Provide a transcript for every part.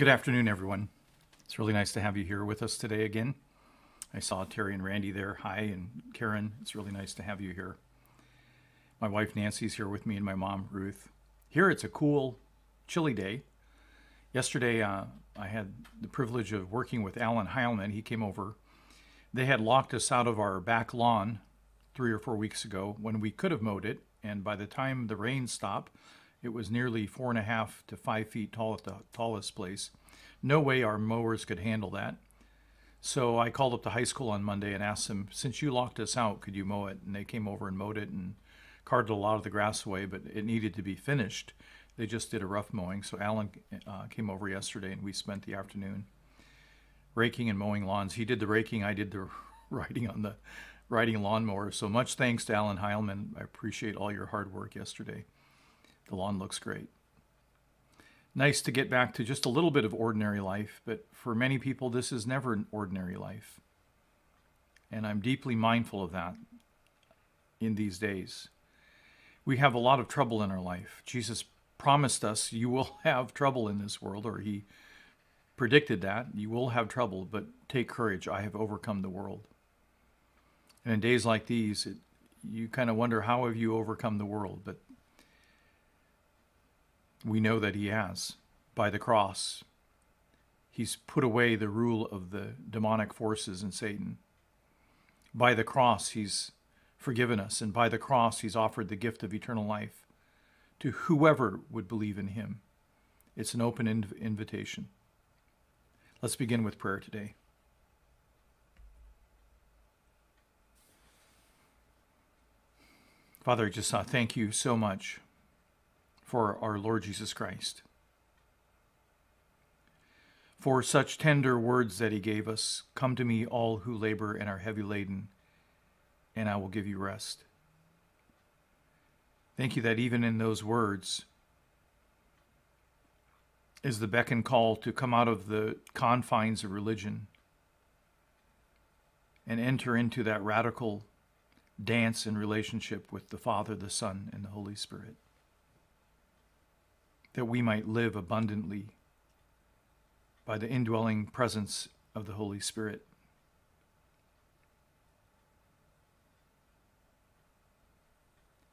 Good afternoon, everyone. It's really nice to have you here with us today again. I saw Terry and Randy there. Hi, and Karen. It's really nice to have you here. My wife Nancy's here with me, and my mom Ruth. Here it's a cool, chilly day. Yesterday, uh, I had the privilege of working with Alan Heilman. He came over. They had locked us out of our back lawn three or four weeks ago when we could have mowed it, and by the time the rain stopped, it was nearly four and a half to five feet tall at the tallest place. No way our mowers could handle that. So I called up the high school on Monday and asked them, since you locked us out, could you mow it? And they came over and mowed it and carted a lot of the grass away, but it needed to be finished. They just did a rough mowing. So Alan uh, came over yesterday and we spent the afternoon raking and mowing lawns. He did the raking, I did the riding on the riding lawnmower. So much thanks to Alan Heilman. I appreciate all your hard work yesterday. The lawn looks great. Nice to get back to just a little bit of ordinary life, but for many people, this is never an ordinary life. And I'm deeply mindful of that in these days. We have a lot of trouble in our life. Jesus promised us, You will have trouble in this world, or He predicted that. You will have trouble, but take courage. I have overcome the world. And in days like these, it, you kind of wonder, How have you overcome the world? But we know that he has by the cross. He's put away the rule of the demonic forces and Satan. By the cross, he's forgiven us, and by the cross, he's offered the gift of eternal life to whoever would believe in him. It's an open inv- invitation. Let's begin with prayer today. Father, I just uh, thank you so much for our Lord Jesus Christ. For such tender words that he gave us Come to me, all who labor and are heavy laden, and I will give you rest. Thank you that even in those words is the beck and call to come out of the confines of religion and enter into that radical dance and relationship with the Father, the Son, and the Holy Spirit that we might live abundantly by the indwelling presence of the Holy Spirit.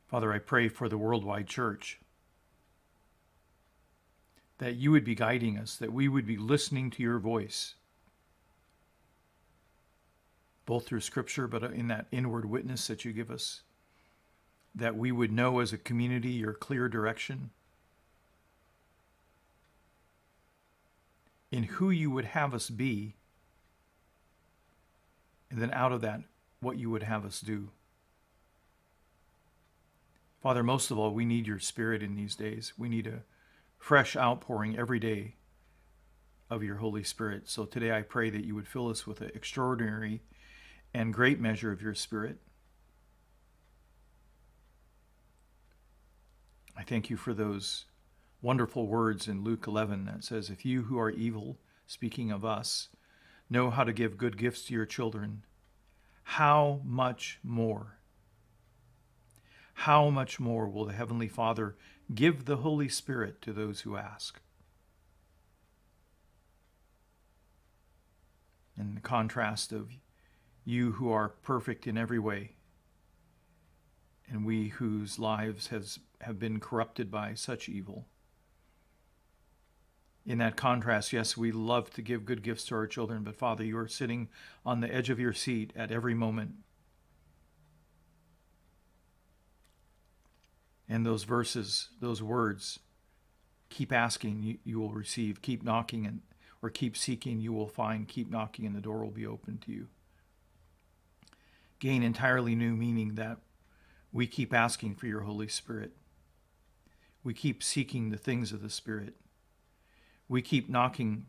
Father, I pray for the worldwide church that you would be guiding us, that we would be listening to your voice, both through Scripture, but in that inward witness that you give us, that we would know as a community your clear direction in who you would have us be, and then out of that, what you would have us do. Father, most of all, we need your Spirit in these days. We need a fresh outpouring every day of your Holy Spirit. So today I pray that you would fill us with an extraordinary and great measure of your Spirit. I thank you for those wonderful words in Luke 11 that says, If you who are evil, speaking of us, know how to give good gifts to your children, how much more? How much more will the Heavenly Father give the Holy Spirit to those who ask? In the contrast of you who are perfect in every way, and we whose lives has, have been corrupted by such evil in that contrast, yes, we love to give good gifts to our children, but Father, you are sitting on the edge of your seat at every moment. And those verses, those words, keep asking, you, you will receive. Keep knocking, and or keep seeking, you will find. Keep knocking, and the door will be open to you. Gain entirely new meaning that we keep asking for your Holy Spirit. We keep seeking the things of the Spirit we keep knocking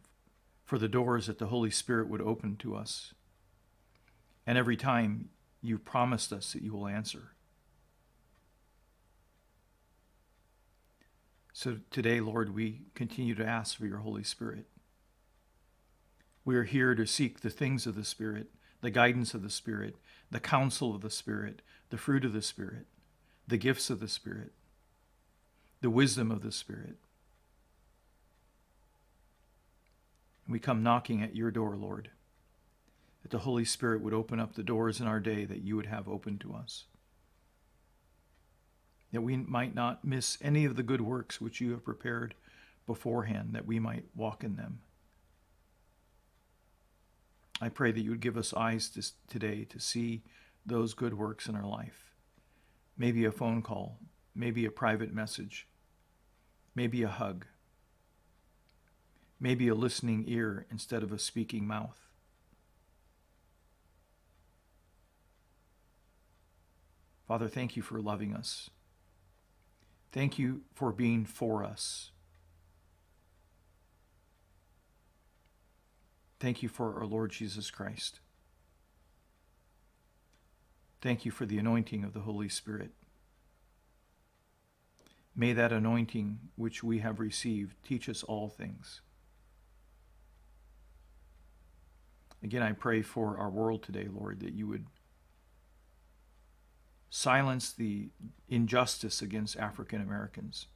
for the doors that the Holy Spirit would open to us. And every time you promised us that you will answer. So today, Lord, we continue to ask for your Holy Spirit. We are here to seek the things of the Spirit, the guidance of the Spirit, the counsel of the Spirit, the fruit of the Spirit, the gifts of the Spirit, the wisdom of the Spirit. We come knocking at your door, Lord, that the Holy Spirit would open up the doors in our day that you would have open to us. That we might not miss any of the good works which you have prepared beforehand, that we might walk in them. I pray that you would give us eyes to, today to see those good works in our life. Maybe a phone call, maybe a private message, maybe a hug, maybe a listening ear instead of a speaking mouth. Father, thank you for loving us. Thank you for being for us. Thank you for our Lord Jesus Christ. Thank you for the anointing of the Holy Spirit. May that anointing which we have received teach us all things. Again, I pray for our world today, Lord, that you would silence the injustice against African Americans.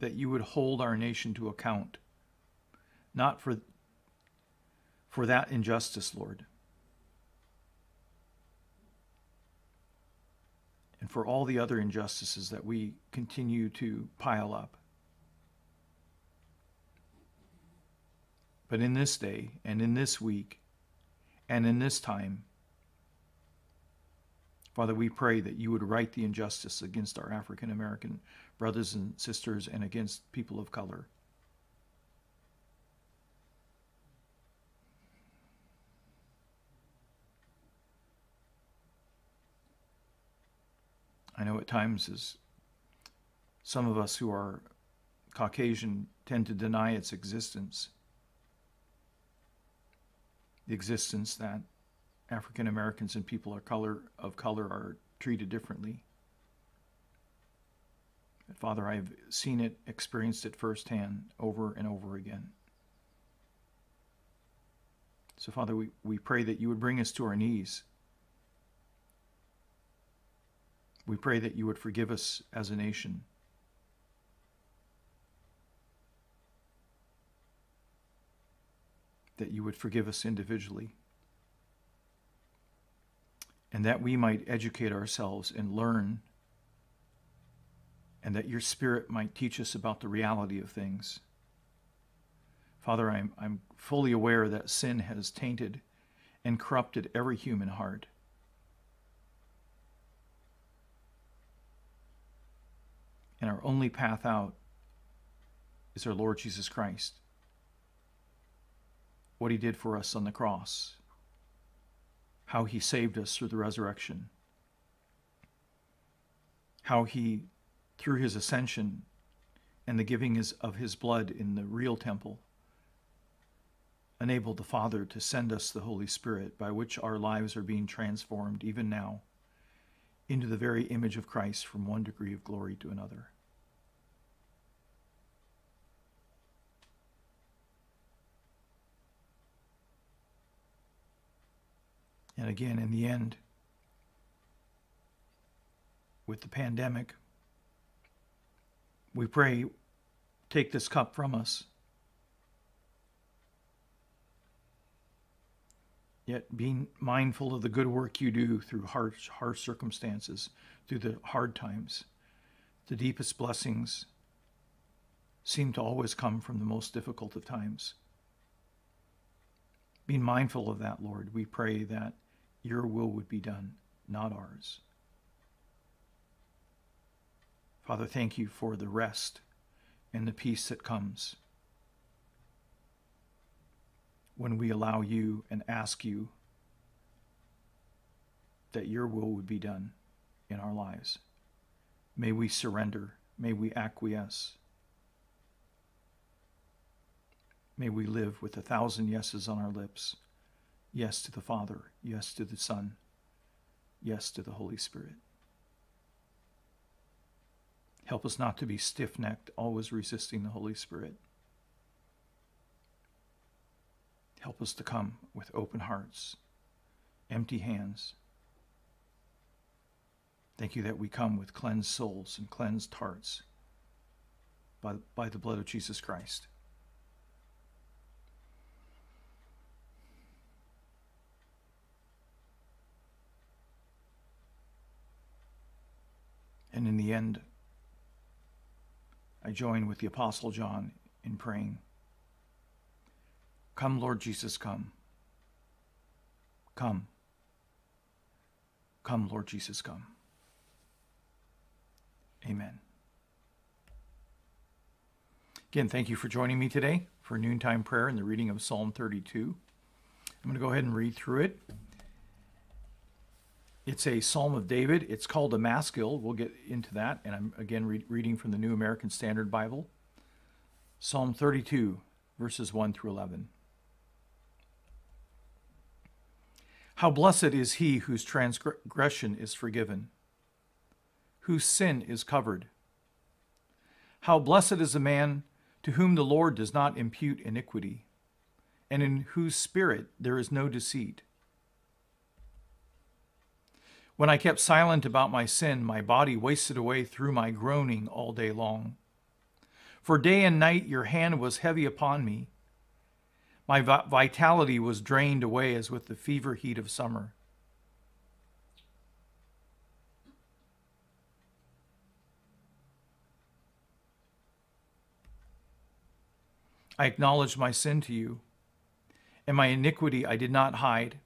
That you would hold our nation to account, not for, for that injustice, Lord, and for all the other injustices that we continue to pile up. But in this day and in this week and in this time, Father, we pray that you would right the injustice against our African American brothers and sisters and against people of color. I know at times as some of us who are Caucasian tend to deny its existence the existence that African Americans and people of color of color are treated differently. But Father, I've seen it, experienced it firsthand over and over again. So, Father, we, we pray that you would bring us to our knees. We pray that you would forgive us as a nation. That you would forgive us individually, and that we might educate ourselves and learn, and that your Spirit might teach us about the reality of things. Father, I'm, I'm fully aware that sin has tainted and corrupted every human heart. And our only path out is our Lord Jesus Christ what he did for us on the cross, how he saved us through the resurrection, how he, through his ascension and the giving of his blood in the real temple, enabled the Father to send us the Holy Spirit by which our lives are being transformed even now into the very image of Christ from one degree of glory to another. And again, in the end, with the pandemic, we pray, take this cup from us. Yet being mindful of the good work you do through harsh, harsh circumstances, through the hard times, the deepest blessings seem to always come from the most difficult of times. Being mindful of that, Lord, we pray that your will would be done, not ours. Father, thank you for the rest and the peace that comes when we allow you and ask you that your will would be done in our lives. May we surrender. May we acquiesce. May we live with a thousand yeses on our lips Yes to the Father. Yes to the Son. Yes to the Holy Spirit. Help us not to be stiff necked, always resisting the Holy Spirit. Help us to come with open hearts, empty hands, Thank you that we come with cleansed souls and cleansed hearts by, by the blood of Jesus Christ. End, I join with the Apostle John in praying Come, Lord Jesus, come. Come. Come, Lord Jesus, come. Amen. Again, thank you for joining me today for noontime prayer and the reading of Psalm 32. I'm going to go ahead and read through it. It's a Psalm of David. It's called a Maskil. We'll get into that. And I'm again re- reading from the New American Standard Bible. Psalm 32, verses 1 through 11. How blessed is he whose transgression is forgiven, whose sin is covered. How blessed is the man to whom the Lord does not impute iniquity, and in whose spirit there is no deceit. When I kept silent about my sin, my body wasted away through my groaning all day long. For day and night your hand was heavy upon me. My vitality was drained away as with the fever heat of summer. I acknowledged my sin to you, and my iniquity I did not hide.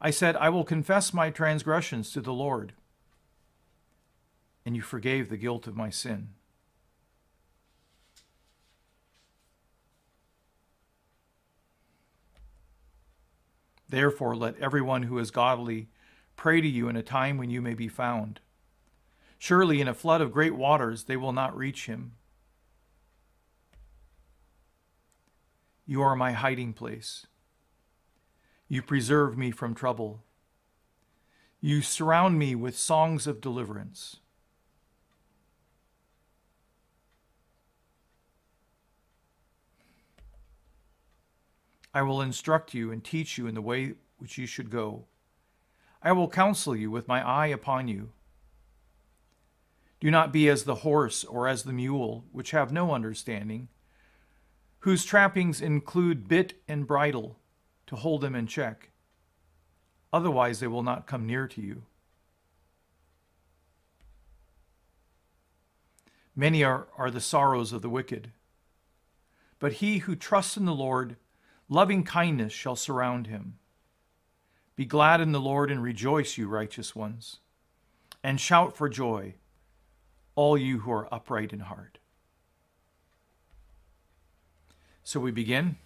I said, I will confess my transgressions to the Lord, and you forgave the guilt of my sin. Therefore, let everyone who is godly pray to you in a time when you may be found. Surely, in a flood of great waters, they will not reach him. You are my hiding place. You preserve me from trouble. You surround me with songs of deliverance. I will instruct you and teach you in the way which you should go. I will counsel you with my eye upon you. Do not be as the horse or as the mule, which have no understanding, whose trappings include bit and bridle to hold them in check. Otherwise, they will not come near to you. Many are, are the sorrows of the wicked, but he who trusts in the Lord Loving kindness shall surround him. Be glad in the Lord and rejoice, you righteous ones, and shout for joy, all you who are upright in heart. So we begin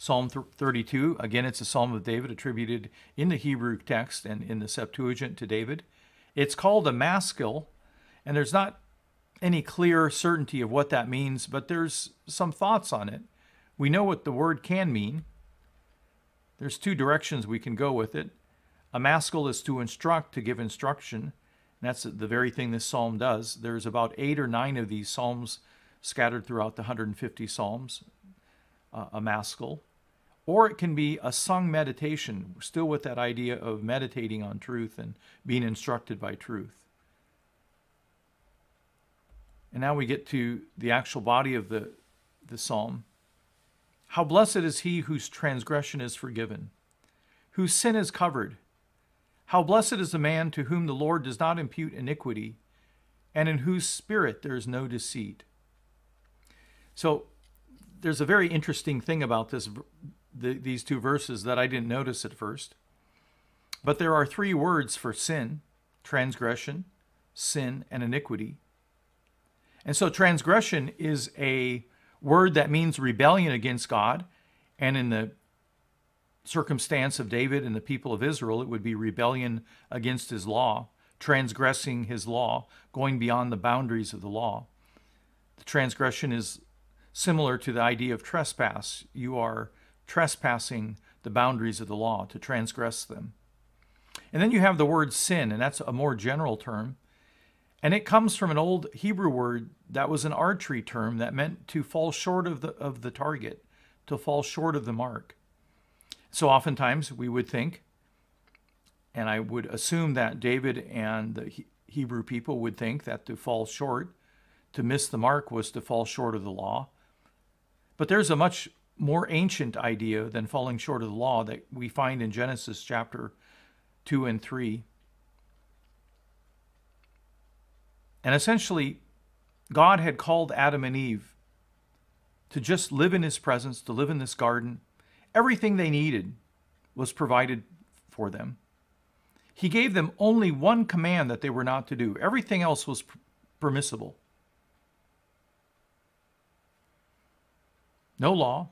Psalm 32. Again, it's a psalm of David attributed in the Hebrew text and in the Septuagint to David. It's called a maskil, and there's not any clear certainty of what that means, but there's some thoughts on it. We know what the word can mean. There's two directions we can go with it. A maskil is to instruct, to give instruction. That's the very thing this psalm does. There's about eight or nine of these psalms scattered throughout the 150 psalms, uh, a maskil. Or it can be a sung meditation, still with that idea of meditating on truth and being instructed by truth. And now we get to the actual body of the, the psalm. How blessed is he whose transgression is forgiven, whose sin is covered. How blessed is the man to whom the Lord does not impute iniquity, and in whose spirit there is no deceit. So there's a very interesting thing about this, the, these two verses that I didn't notice at first. But there are three words for sin transgression, sin, and iniquity. And so transgression is a word that means rebellion against God. And in the circumstance of David and the people of Israel, it would be rebellion against his law, transgressing his law, going beyond the boundaries of the law. The transgression is similar to the idea of trespass. You are trespassing the boundaries of the law to transgress them. And then you have the word sin, and that's a more general term. And it comes from an old Hebrew word that was an archery term that meant to fall short of the, of the target, to fall short of the mark. So oftentimes we would think, and I would assume that David and the Hebrew people would think that to fall short, to miss the mark, was to fall short of the law. But there's a much more ancient idea than falling short of the law that we find in Genesis chapter 2 and 3. And essentially, God had called Adam and Eve to just live in his presence, to live in this garden. Everything they needed was provided for them. He gave them only one command that they were not to do, everything else was permissible. No law,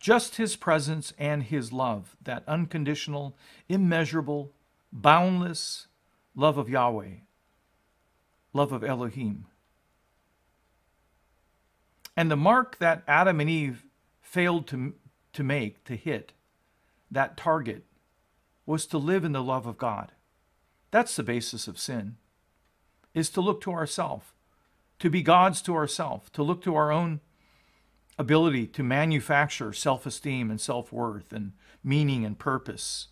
just his presence and his love, that unconditional, immeasurable, boundless love of Yahweh, love of Elohim. And the mark that Adam and Eve failed to, to make, to hit, that target, was to live in the love of God. That's the basis of sin, is to look to ourself, to be gods to ourself, to look to our own ability to manufacture self-esteem and self-worth and meaning and purpose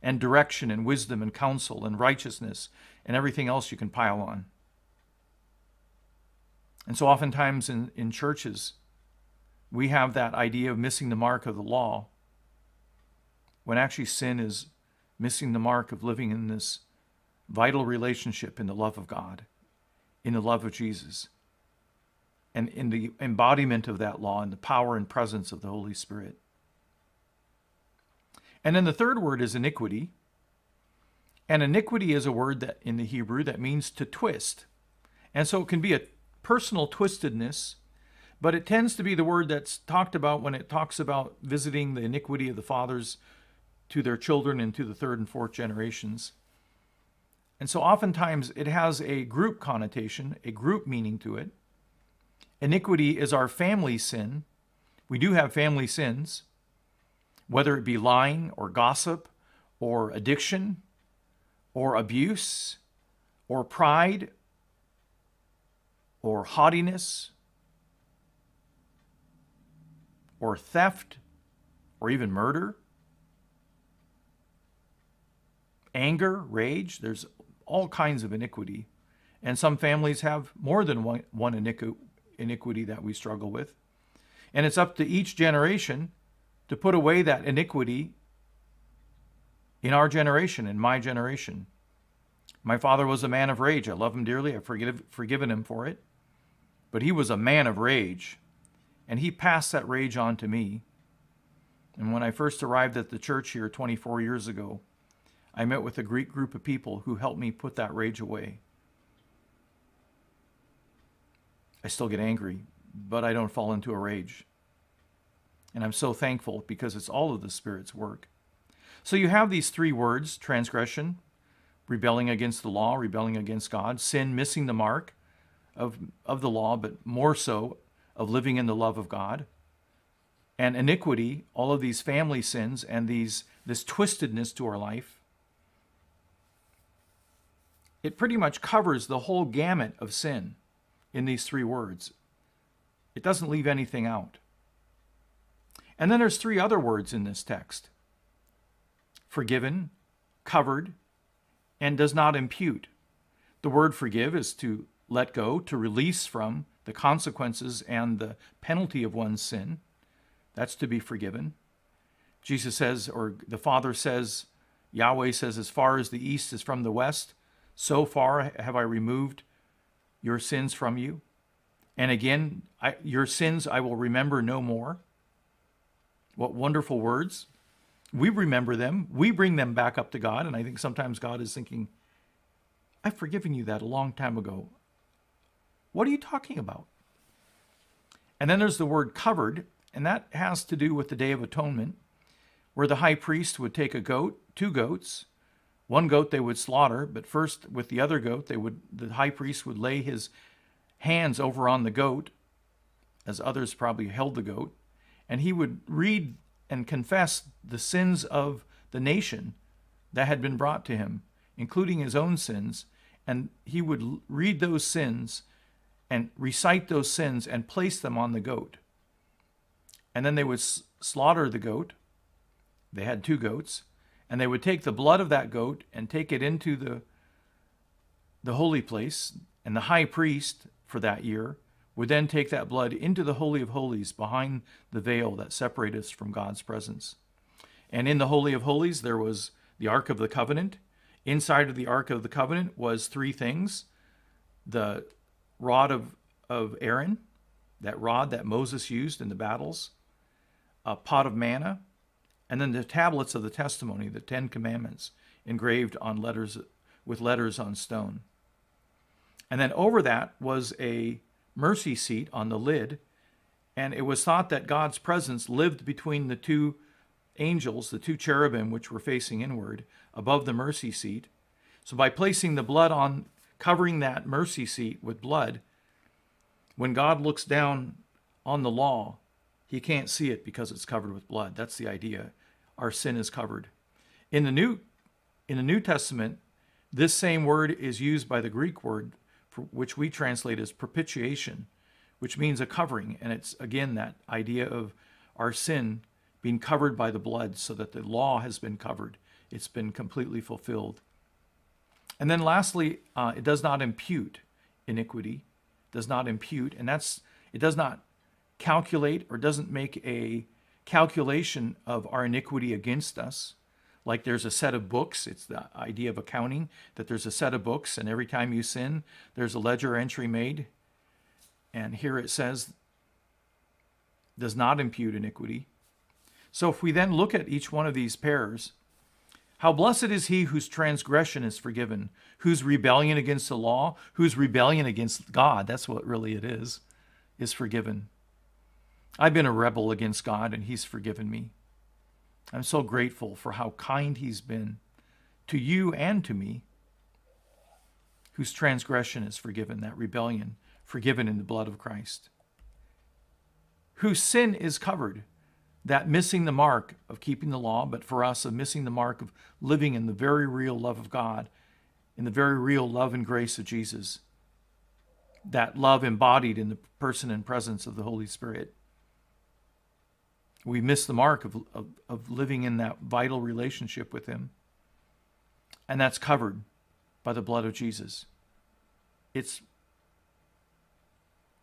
and direction and wisdom and counsel and righteousness and everything else you can pile on. And so oftentimes in, in churches, we have that idea of missing the mark of the law when actually sin is missing the mark of living in this vital relationship in the love of God, in the love of Jesus, and in the embodiment of that law and the power and presence of the Holy Spirit. And then the third word is iniquity. And iniquity is a word that in the Hebrew that means to twist. And so it can be a personal twistedness, but it tends to be the word that's talked about when it talks about visiting the iniquity of the fathers to their children and to the third and fourth generations. And so oftentimes it has a group connotation, a group meaning to it. Iniquity is our family sin. We do have family sins, whether it be lying or gossip or addiction or abuse or pride or haughtiness or theft or even murder, anger, rage. There's all kinds of iniquity. And some families have more than one, one iniquity that we struggle with. And it's up to each generation to put away that iniquity in our generation, in my generation. My father was a man of rage. I love him dearly. I've forgive, forgiven him for it. But he was a man of rage, and he passed that rage on to me. And when I first arrived at the church here 24 years ago, I met with a great group of people who helped me put that rage away. I still get angry, but I don't fall into a rage. And I'm so thankful because it's all of the Spirit's work. So you have these three words transgression, rebelling against the law, rebelling against God, sin, missing the mark, of, of the law, but more so of living in the love of God. And iniquity, all of these family sins and these this twistedness to our life. It pretty much covers the whole gamut of sin in these three words. It doesn't leave anything out. And then there's three other words in this text. Forgiven, covered, and does not impute. The word forgive is to let go, to release from the consequences and the penalty of one's sin. That's to be forgiven. Jesus says, or the Father says, Yahweh says, as far as the east is from the west, so far have I removed your sins from you. And again, I, your sins I will remember no more. What wonderful words. We remember them. We bring them back up to God. And I think sometimes God is thinking, I've forgiven you that a long time ago. What are you talking about? And then there's the word covered, and that has to do with the Day of Atonement, where the high priest would take a goat, two goats. One goat they would slaughter, but first with the other goat, they would the high priest would lay his hands over on the goat, as others probably held the goat, and he would read and confess the sins of the nation that had been brought to him, including his own sins, and he would read those sins and recite those sins and place them on the goat. And then they would slaughter the goat. They had two goats. And they would take the blood of that goat and take it into the the holy place, and the high priest for that year would then take that blood into the Holy of Holies behind the veil that separated us from God's presence. And in the Holy of Holies, there was the Ark of the Covenant. Inside of the Ark of the Covenant was three things the rod of, of Aaron, that rod that Moses used in the battles, a pot of manna, and then the tablets of the testimony, the Ten Commandments, engraved on letters with letters on stone. And then over that was a mercy seat on the lid, and it was thought that God's presence lived between the two angels, the two cherubim which were facing inward, above the mercy seat. So by placing the blood on, covering that mercy seat with blood, when God looks down on the law, he can't see it because it's covered with blood. That's the idea. Our sin is covered. In the New in the New Testament, this same word is used by the Greek word which we translate as propitiation, which means a covering, and it's again that idea of our sin being covered by the blood so that the law has been covered. It's been completely fulfilled. And then lastly, uh, it does not impute iniquity, does not impute, and that's it does not calculate or doesn't make a calculation of our iniquity against us. Like there's a set of books, it's the idea of accounting that there's a set of books, and every time you sin, there's a ledger entry made. And here it says, does not impute iniquity. So if we then look at each one of these pairs, how blessed is he whose transgression is forgiven, whose rebellion against the law, whose rebellion against God, that's what really it is, is forgiven. I've been a rebel against God and he's forgiven me. I'm so grateful for how kind he's been to you and to me, whose transgression is forgiven, that rebellion forgiven in the blood of Christ, whose sin is covered, that missing the mark of keeping the law, but for us, of missing the mark of living in the very real love of God, in the very real love and grace of Jesus, that love embodied in the person and presence of the Holy Spirit. We miss the mark of, of, of living in that vital relationship with Him. And that's covered by the blood of Jesus. It's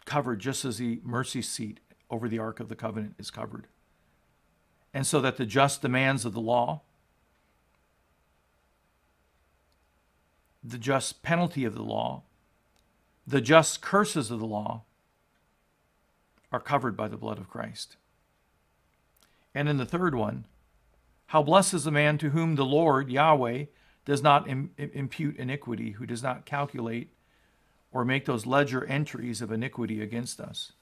covered just as the mercy seat over the Ark of the Covenant is covered. And so that the just demands of the law, the just penalty of the law, the just curses of the law are covered by the blood of Christ. And in the third one, how blessed is the man to whom the Lord, Yahweh, does not Im- impute iniquity, who does not calculate or make those ledger entries of iniquity against us.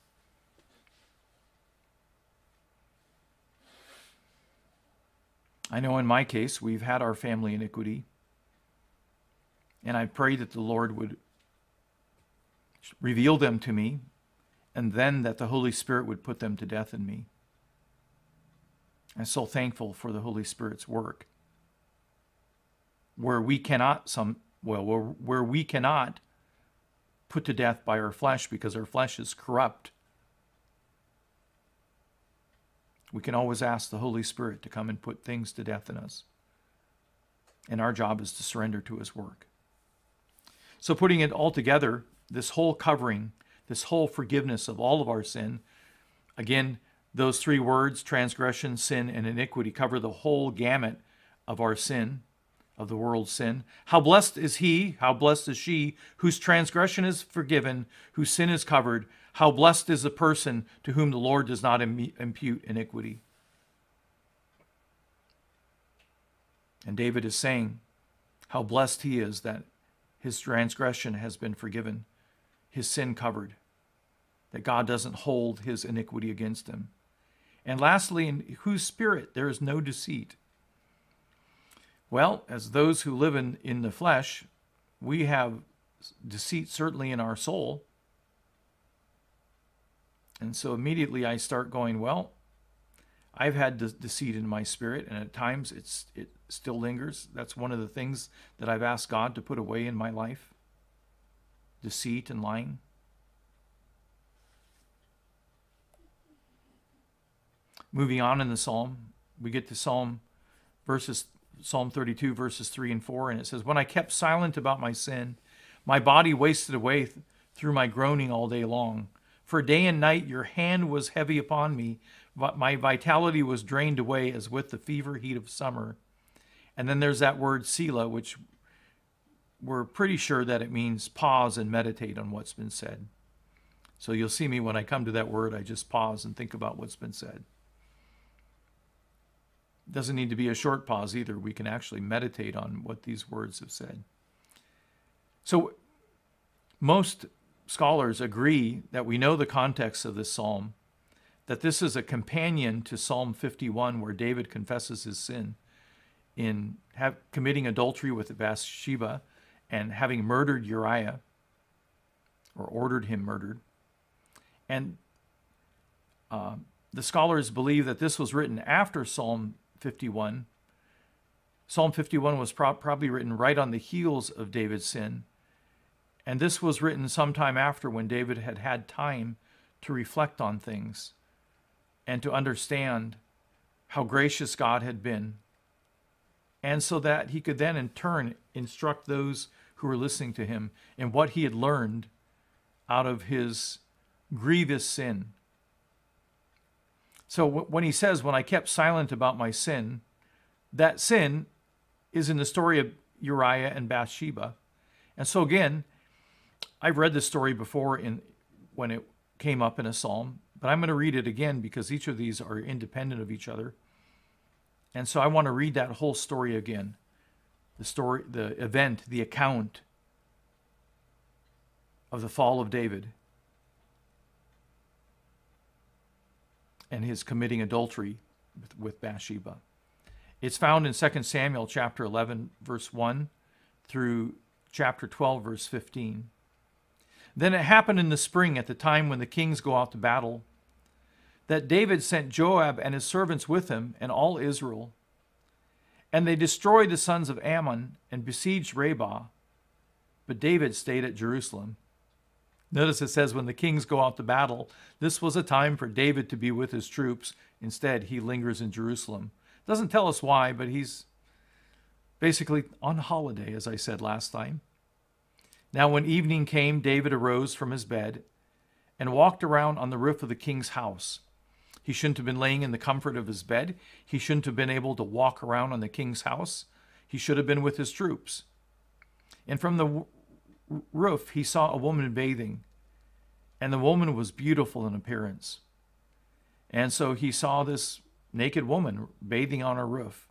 I know in my case, we've had our family iniquity, and I pray that the Lord would reveal them to me, and then that the Holy Spirit would put them to death in me. I'm so thankful for the Holy Spirit's work. Where we cannot some well where, where we cannot put to death by our flesh because our flesh is corrupt. We can always ask the Holy Spirit to come and put things to death in us. And our job is to surrender to his work. So, putting it all together, this whole covering, this whole forgiveness of all of our sin, again, those three words, transgression, sin, and iniquity, cover the whole gamut of our sin, of the world's sin. How blessed is he, how blessed is she, whose transgression is forgiven, whose sin is covered. How blessed is the person to whom the Lord does not impute iniquity. And David is saying how blessed he is that his transgression has been forgiven, his sin covered, that God doesn't hold his iniquity against him. And lastly, in whose spirit there is no deceit. Well, as those who live in, in the flesh, we have deceit certainly in our soul. And so immediately I start going, well, I've had de- deceit in my spirit, and at times it's it still lingers. That's one of the things that I've asked God to put away in my life deceit and lying. Moving on in the psalm, we get to Psalm verses Psalm 32 verses 3 and 4 and it says, "When I kept silent about my sin, My body wasted away th- through my groaning all day long. For day and night your hand was heavy upon me. but My vitality was drained away as with the fever heat of summer. And then there's that word Selah, which we're pretty sure that it means pause and meditate on what's been said. So you'll see me when I come to that word, I just pause and think about what's been said. Doesn't need to be a short pause either. We can actually meditate on what these words have said. So most scholars agree that we know the context of this psalm, that this is a companion to Psalm 51, where David confesses his sin in have, committing adultery with Bathsheba and having murdered Uriah or ordered him murdered. And uh, the scholars believe that this was written after Psalm 51. Psalm 51 was pro- probably written right on the heels of David's sin. And this was written sometime after when David had had time to reflect on things and to understand how gracious God had been. And so that he could then in turn instruct those who were listening to him in what he had learned out of his grievous sin. So when he says, When I kept silent about my sin, that sin is in the story of Uriah and Bathsheba. And so again, I've read this story before in when it came up in a psalm, but I'm going to read it again because each of these are independent of each other. And so I want to read that whole story again. The story, the event, the account of the fall of David and his committing adultery with, with Bathsheba. It's found in 2 Samuel chapter 11 verse 1 through chapter 12 verse 15. Then it happened in the spring at the time when the kings go out to battle that David sent Joab and his servants with him and all Israel. And they destroyed the sons of Ammon and besieged Rabbah. But David stayed at Jerusalem. Notice it says when the kings go out to battle, this was a time for David to be with his troops. Instead, he lingers in Jerusalem. Doesn't tell us why, but he's basically on holiday, as I said last time. Now, when evening came, David arose from his bed and walked around on the roof of the king's house. He shouldn't have been laying in the comfort of his bed. He shouldn't have been able to walk around on the king's house. He should have been with his troops. And from the roof, he saw a woman bathing, and the woman was beautiful in appearance. And so he saw this naked woman bathing on her roof.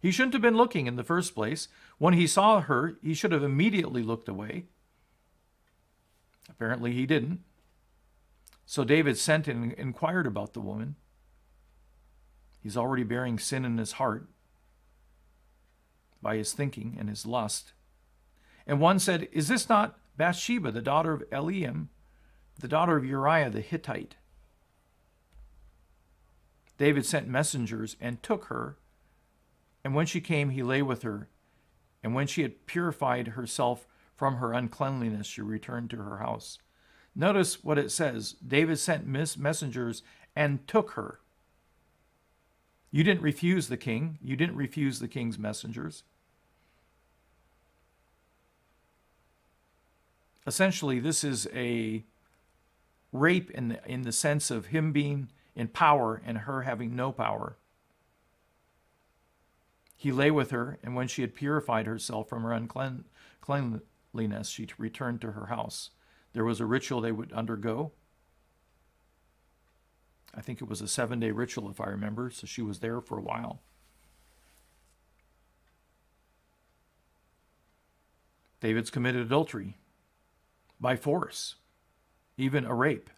He shouldn't have been looking in the first place. When he saw her, he should have immediately looked away. Apparently, he didn't. So David sent and inquired about the woman. He's already bearing sin in his heart by his thinking and his lust. And one said, Is this not Bathsheba, the daughter of Eliam, the daughter of Uriah the Hittite? David sent messengers and took her. And when she came, he lay with her. And when she had purified herself from her uncleanliness, she returned to her house. Notice what it says David sent messengers and took her. You didn't refuse the king, you didn't refuse the king's messengers. Essentially, this is a rape in the, in the sense of him being in power and her having no power. He lay with her, and when she had purified herself from her uncleanliness, she returned to her house. There was a ritual they would undergo. I think it was a seven day ritual, if I remember, so she was there for a while. David's committed adultery by force, even a rape.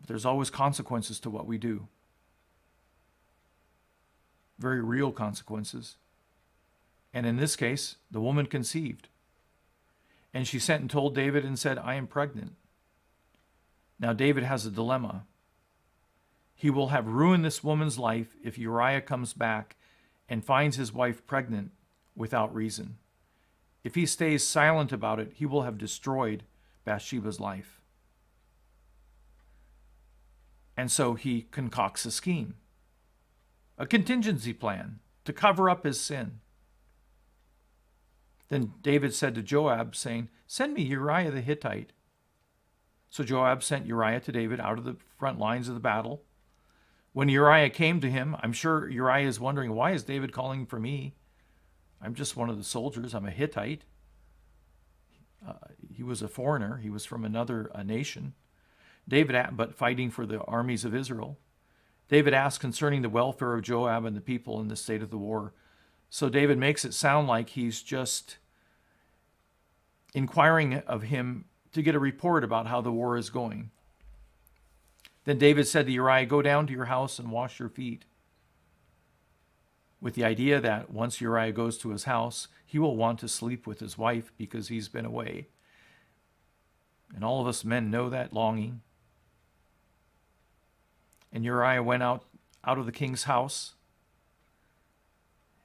But there's always consequences to what we do. Very real consequences. And in this case, the woman conceived. And she sent and told David and said, I am pregnant. Now, David has a dilemma. He will have ruined this woman's life if Uriah comes back and finds his wife pregnant without reason. If he stays silent about it, he will have destroyed Bathsheba's life. And so he concocts a scheme, a contingency plan to cover up his sin. Then David said to Joab, saying, Send me Uriah the Hittite. So Joab sent Uriah to David out of the front lines of the battle. When Uriah came to him, I'm sure Uriah is wondering, Why is David calling for me? I'm just one of the soldiers. I'm a Hittite. Uh, he was a foreigner. He was from another nation. David, but fighting for the armies of Israel. David asked concerning the welfare of Joab and the people in the state of the war. So David makes it sound like he's just inquiring of him to get a report about how the war is going. Then David said to Uriah, Go down to your house and wash your feet. With the idea that once Uriah goes to his house, he will want to sleep with his wife because he's been away. And all of us men know that longing. And Uriah went out, out of the king's house,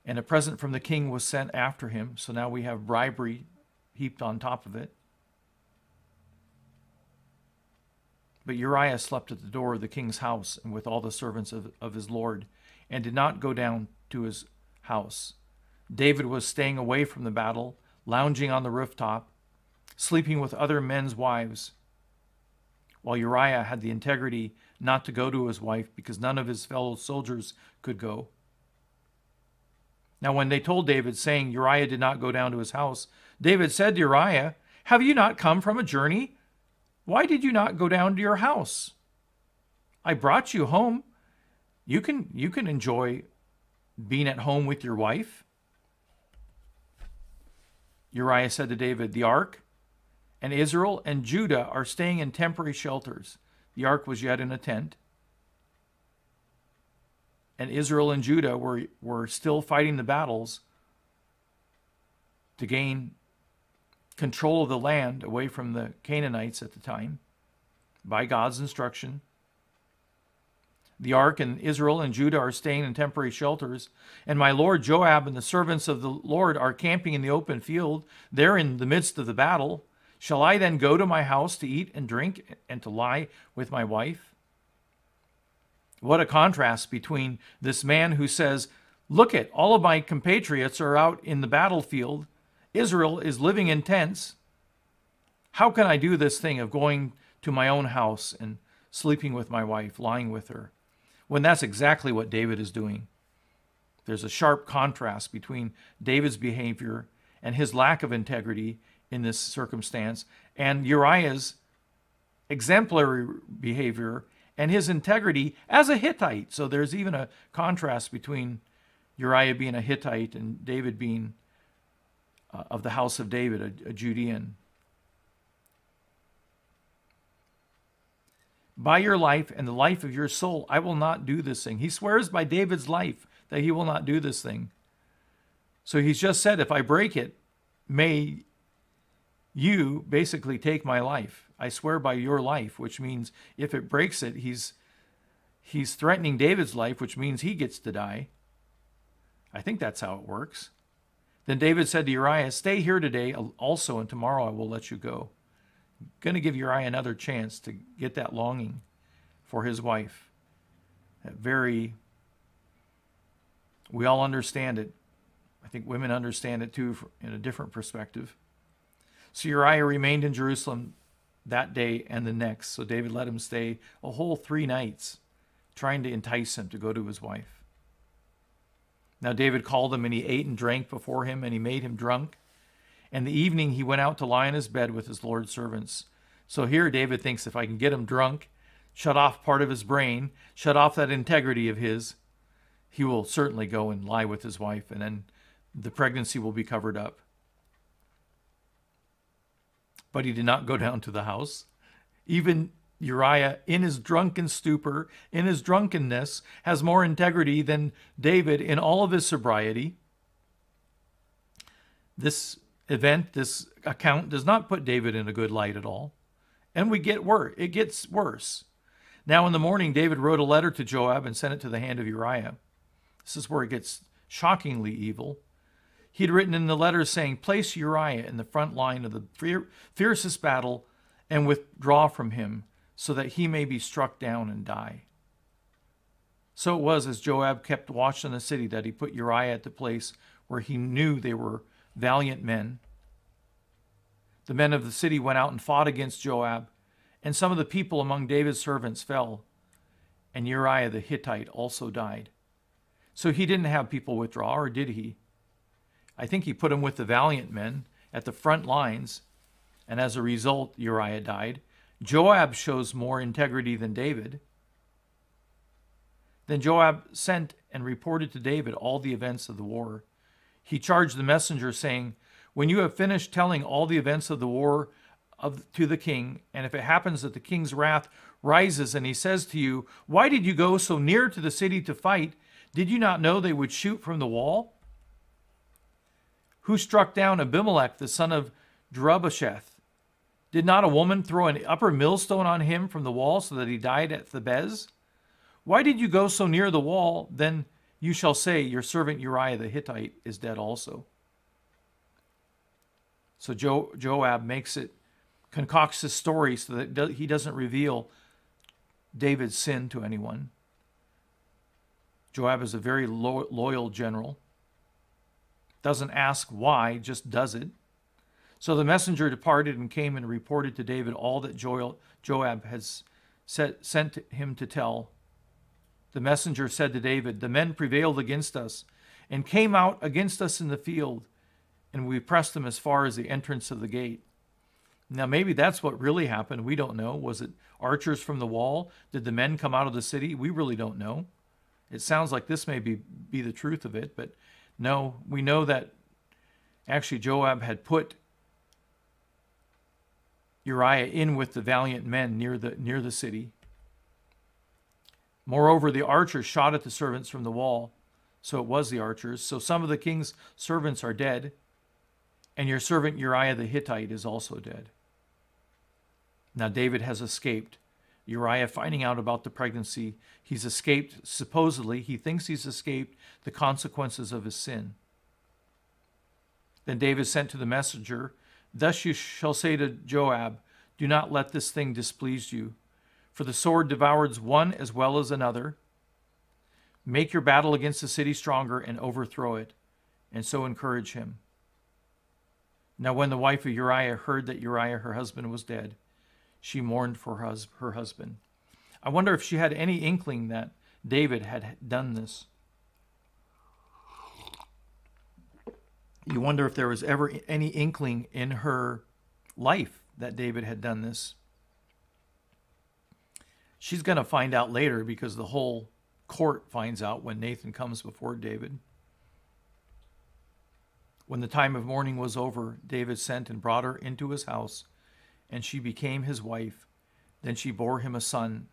and a present from the king was sent after him. So now we have bribery heaped on top of it. But Uriah slept at the door of the king's house and with all the servants of, of his lord, and did not go down to his house. David was staying away from the battle, lounging on the rooftop, sleeping with other men's wives, while Uriah had the integrity not to go to his wife because none of his fellow soldiers could go. Now, when they told David, saying Uriah did not go down to his house, David said to Uriah, Have you not come from a journey? Why did you not go down to your house? I brought you home. You can, you can enjoy being at home with your wife. Uriah said to David, The ark and Israel and Judah are staying in temporary shelters. The ark was yet in a tent. And Israel and Judah were, were still fighting the battles to gain control of the land away from the Canaanites at the time by God's instruction. The ark and Israel and Judah are staying in temporary shelters, and my lord Joab and the servants of the Lord are camping in the open field. They're in the midst of the battle. Shall I then go to my house to eat and drink and to lie with my wife? What a contrast between this man who says, Look at all of my compatriots are out in the battlefield. Israel is living in tents. How can I do this thing of going to my own house and sleeping with my wife, lying with her? When that's exactly what David is doing. There's a sharp contrast between David's behavior and his lack of integrity in this circumstance, and Uriah's exemplary behavior and his integrity as a Hittite. So there's even a contrast between Uriah being a Hittite and David being uh, of the house of David, a, a Judean. By your life and the life of your soul, I will not do this thing. He swears by David's life that he will not do this thing. So he's just said, if I break it, may you basically take my life. I swear by your life, which means if it breaks it, he's he's threatening David's life, which means he gets to die. I think that's how it works. Then David said to Uriah, Stay here today also, and tomorrow I will let you go. Going to give Uriah another chance to get that longing for his wife. That very, we all understand it. I think women understand it too in a different perspective. So Uriah remained in Jerusalem that day and the next. So David let him stay a whole three nights, trying to entice him to go to his wife. Now David called him, and he ate and drank before him, and he made him drunk. And the evening he went out to lie in his bed with his Lord's servants. So here David thinks if I can get him drunk, shut off part of his brain, shut off that integrity of his, he will certainly go and lie with his wife, and then the pregnancy will be covered up. But he did not go down to the house. Even Uriah, in his drunken stupor, in his drunkenness, has more integrity than David in all of his sobriety. This event, this account, does not put David in a good light at all. And we get worse. It gets worse. Now in the morning, David wrote a letter to Joab and sent it to the hand of Uriah. This is where it gets shockingly evil. He had written in the letter saying, Place Uriah in the front line of the fiercest battle and withdraw from him so that he may be struck down and die. So it was as Joab kept watch on the city that he put Uriah at the place where he knew they were valiant men. The men of the city went out and fought against Joab, and some of the people among David's servants fell, and Uriah the Hittite also died. So he didn't have people withdraw, or did he? I think he put them with the valiant men at the front lines, and as a result, Uriah died. Joab shows more integrity than David. Then Joab sent and reported to David all the events of the war. He charged the messenger, saying, When you have finished telling all the events of the war of, to the king, and if it happens that the king's wrath rises and he says to you, Why did you go so near to the city to fight? Did you not know they would shoot from the wall? Who struck down Abimelech, the son of Jerubbesheth? Did not a woman throw an upper millstone on him from the wall so that he died at Thebez? Why did you go so near the wall? Then you shall say, Your servant Uriah the Hittite is dead also. So jo- Joab makes it, concocts his story so that he doesn't reveal David's sin to anyone. Joab is a very lo- loyal general. Doesn't ask why, just does it. So the messenger departed and came and reported to David all that Joab has set, sent him to tell. The messenger said to David, The men prevailed against us and came out against us in the field, and we pressed them as far as the entrance of the gate. Now, maybe that's what really happened. We don't know. Was it archers from the wall? Did the men come out of the city? We really don't know. It sounds like this may be, be the truth of it, but no, we know that actually Joab had put Uriah in with the valiant men near the, near the city. Moreover, the archers shot at the servants from the wall. So it was the archers. So some of the king's servants are dead, and your servant Uriah the Hittite is also dead. Now David has escaped. Uriah finding out about the pregnancy, he's escaped, supposedly, he thinks he's escaped the consequences of his sin. Then David sent to the messenger, Thus you shall say to Joab, Do not let this thing displease you, for the sword devours one as well as another. Make your battle against the city stronger and overthrow it, and so encourage him. Now, when the wife of Uriah heard that Uriah, her husband, was dead, she mourned for her husband. I wonder if she had any inkling that David had done this. You wonder if there was ever any inkling in her life that David had done this. She's going to find out later because the whole court finds out when Nathan comes before David. When the time of mourning was over, David sent and brought her into his house and she became his wife. Then she bore him a son.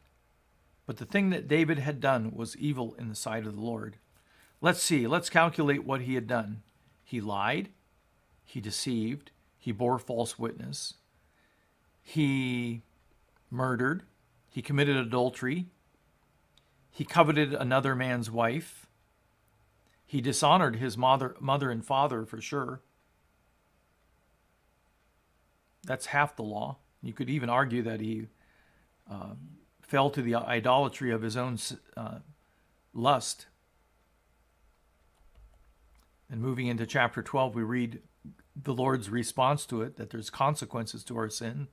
But the thing that David had done was evil in the sight of the Lord. Let's see, let's calculate what he had done. He lied, he deceived, he bore false witness, he murdered, he committed adultery, he coveted another man's wife, he dishonored his mother, mother and father for sure. That's half the law. You could even argue that he uh, fell to the idolatry of his own uh, lust. And moving into chapter 12, we read the Lord's response to it that there's consequences to our sin.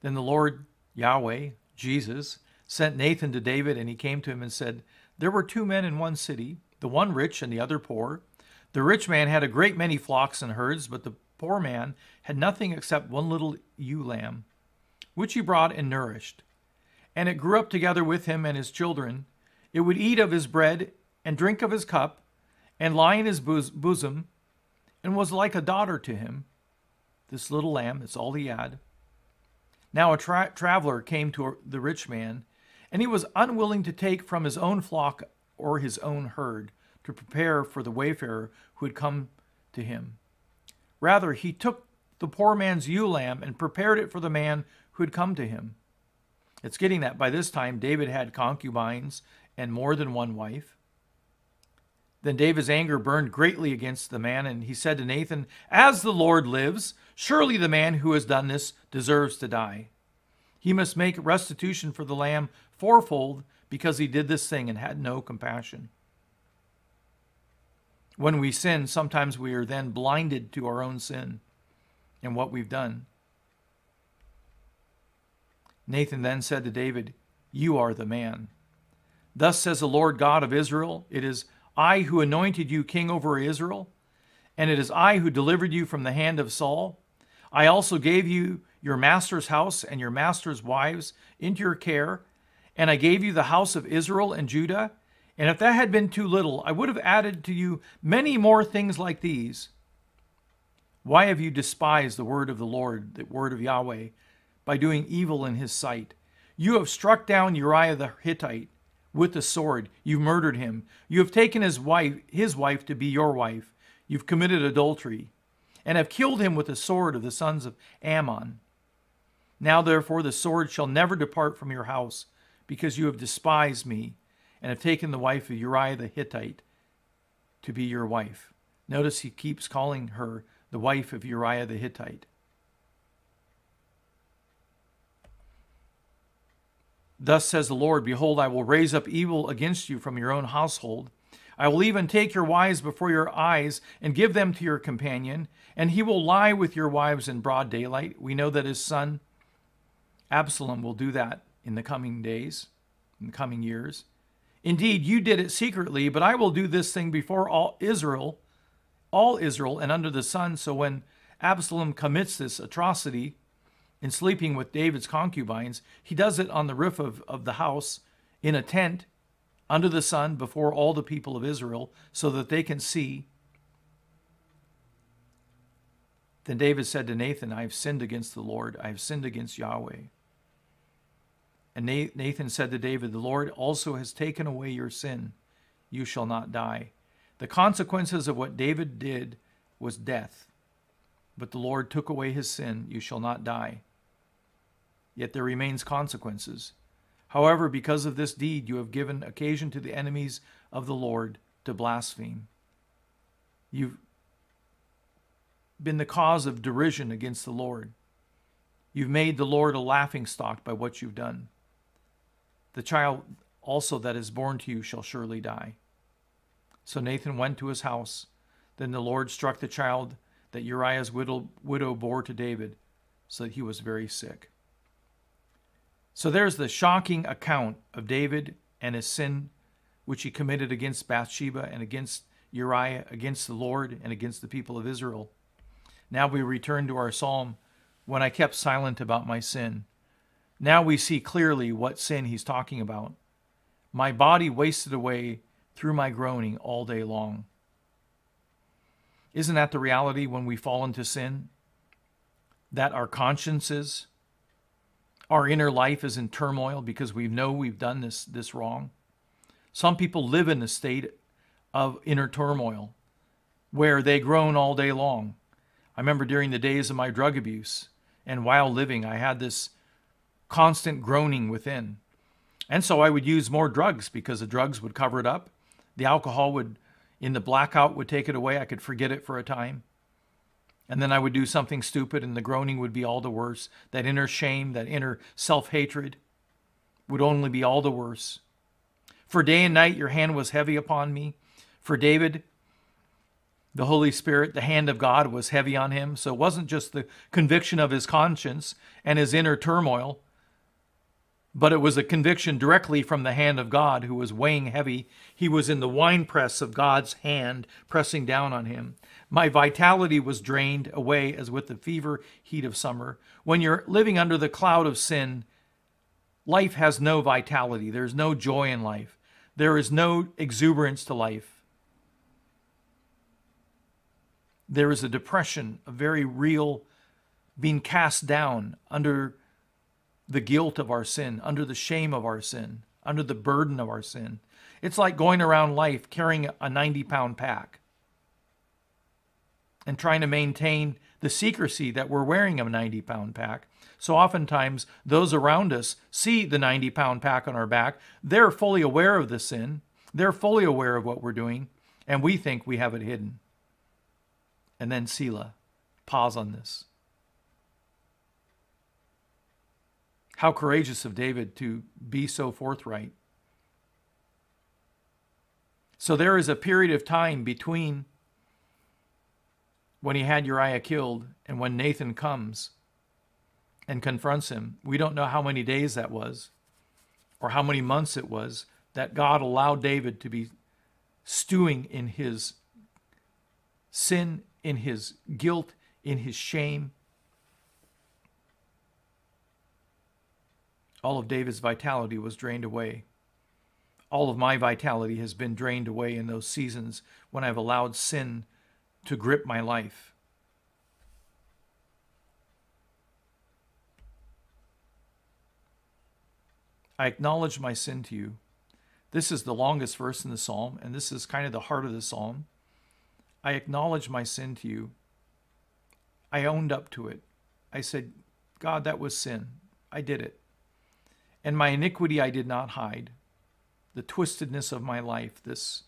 Then the Lord, Yahweh, Jesus, sent Nathan to David, and he came to him and said, There were two men in one city, the one rich and the other poor. The rich man had a great many flocks and herds, but the poor man had nothing except one little ewe lamb, which he brought and nourished. And it grew up together with him and his children. It would eat of his bread and drink of his cup, and lie in his bosom, and was like a daughter to him. This little lamb, that's all he had. Now a tra- traveler came to the rich man, and he was unwilling to take from his own flock or his own herd to prepare for the wayfarer who had come to him. Rather, he took the poor man's ewe lamb and prepared it for the man who had come to him. It's getting that by this time David had concubines and more than one wife. Then David's anger burned greatly against the man, and he said to Nathan, As the Lord lives, surely the man who has done this deserves to die. He must make restitution for the lamb fourfold because he did this thing and had no compassion. When we sin, sometimes we are then blinded to our own sin and what we've done. Nathan then said to David, You are the man. Thus says the Lord God of Israel It is I who anointed you king over Israel, and it is I who delivered you from the hand of Saul. I also gave you your master's house and your master's wives into your care, and I gave you the house of Israel and Judah. And if that had been too little, I would have added to you many more things like these. Why have you despised the word of the Lord, the word of Yahweh, by doing evil in his sight? You have struck down Uriah the Hittite with the sword. You murdered him. You have taken his wife, his wife to be your wife. You've committed adultery and have killed him with the sword of the sons of Ammon. Now therefore the sword shall never depart from your house, because you have despised me and have taken the wife of Uriah the Hittite to be your wife. Notice he keeps calling her the wife of Uriah the Hittite. Thus says the Lord Behold, I will raise up evil against you from your own household. I will even take your wives before your eyes and give them to your companion, and he will lie with your wives in broad daylight. We know that his son Absalom will do that in the coming days, in the coming years. Indeed, you did it secretly, but I will do this thing before all Israel, all Israel, and under the sun. So when Absalom commits this atrocity in sleeping with David's concubines, he does it on the roof of, of the house in a tent under the sun before all the people of Israel so that they can see. Then David said to Nathan, I have sinned against the Lord. I have sinned against Yahweh. And Nathan said to David, The Lord also has taken away your sin. You shall not die. The consequences of what David did was death. But the Lord took away his sin. You shall not die. Yet there remains consequences. However, because of this deed, you have given occasion to the enemies of the Lord to blaspheme. You've been the cause of derision against the Lord. You've made the Lord a laughing stock by what you've done. The child also that is born to you shall surely die. So Nathan went to his house. Then the Lord struck the child that Uriah's widow, widow bore to David, so that he was very sick. So there's the shocking account of David and his sin, which he committed against Bathsheba and against Uriah, against the Lord and against the people of Israel. Now we return to our psalm when I kept silent about my sin. Now we see clearly what sin he's talking about. My body wasted away through my groaning all day long. Isn't that the reality when we fall into sin? That our consciences, our inner life is in turmoil because we know we've done this, this wrong. Some people live in a state of inner turmoil where they groan all day long. I remember during the days of my drug abuse and while living, I had this constant groaning within. And so I would use more drugs because the drugs would cover it up. The alcohol would, in the blackout, would take it away. I could forget it for a time. And then I would do something stupid and the groaning would be all the worse. That inner shame, that inner self hatred would only be all the worse. For day and night your hand was heavy upon me. For David, the Holy Spirit, the hand of God was heavy on him. So it wasn't just the conviction of his conscience and his inner turmoil, but it was a conviction directly from the hand of God who was weighing heavy. He was in the winepress of God's hand pressing down on him. My vitality was drained away as with the fever heat of summer. When you're living under the cloud of sin, life has no vitality. There's no joy in life. There is no exuberance to life. There is a depression, a very real being cast down under the guilt of our sin, under the shame of our sin, under the burden of our sin. It's like going around life carrying a 90 pound pack and trying to maintain the secrecy that we're wearing a 90 pound pack. So oftentimes, those around us see the 90 pound pack on our back. They're fully aware of the sin, they're fully aware of what we're doing, and we think we have it hidden. And then Selah, pause on this. How courageous of David to be so forthright. So there is a period of time between when he had Uriah killed and when Nathan comes and confronts him. We don't know how many days that was or how many months it was that God allowed David to be stewing in his sin, in his guilt, in his shame. All of David's vitality was drained away. All of my vitality has been drained away in those seasons when I've allowed sin to grip my life. I acknowledge my sin to you. This is the longest verse in the psalm, and this is kind of the heart of the psalm. I acknowledge my sin to you. I owned up to it. I said, God, that was sin. I did it. And my iniquity I did not hide. The twistedness of my life, this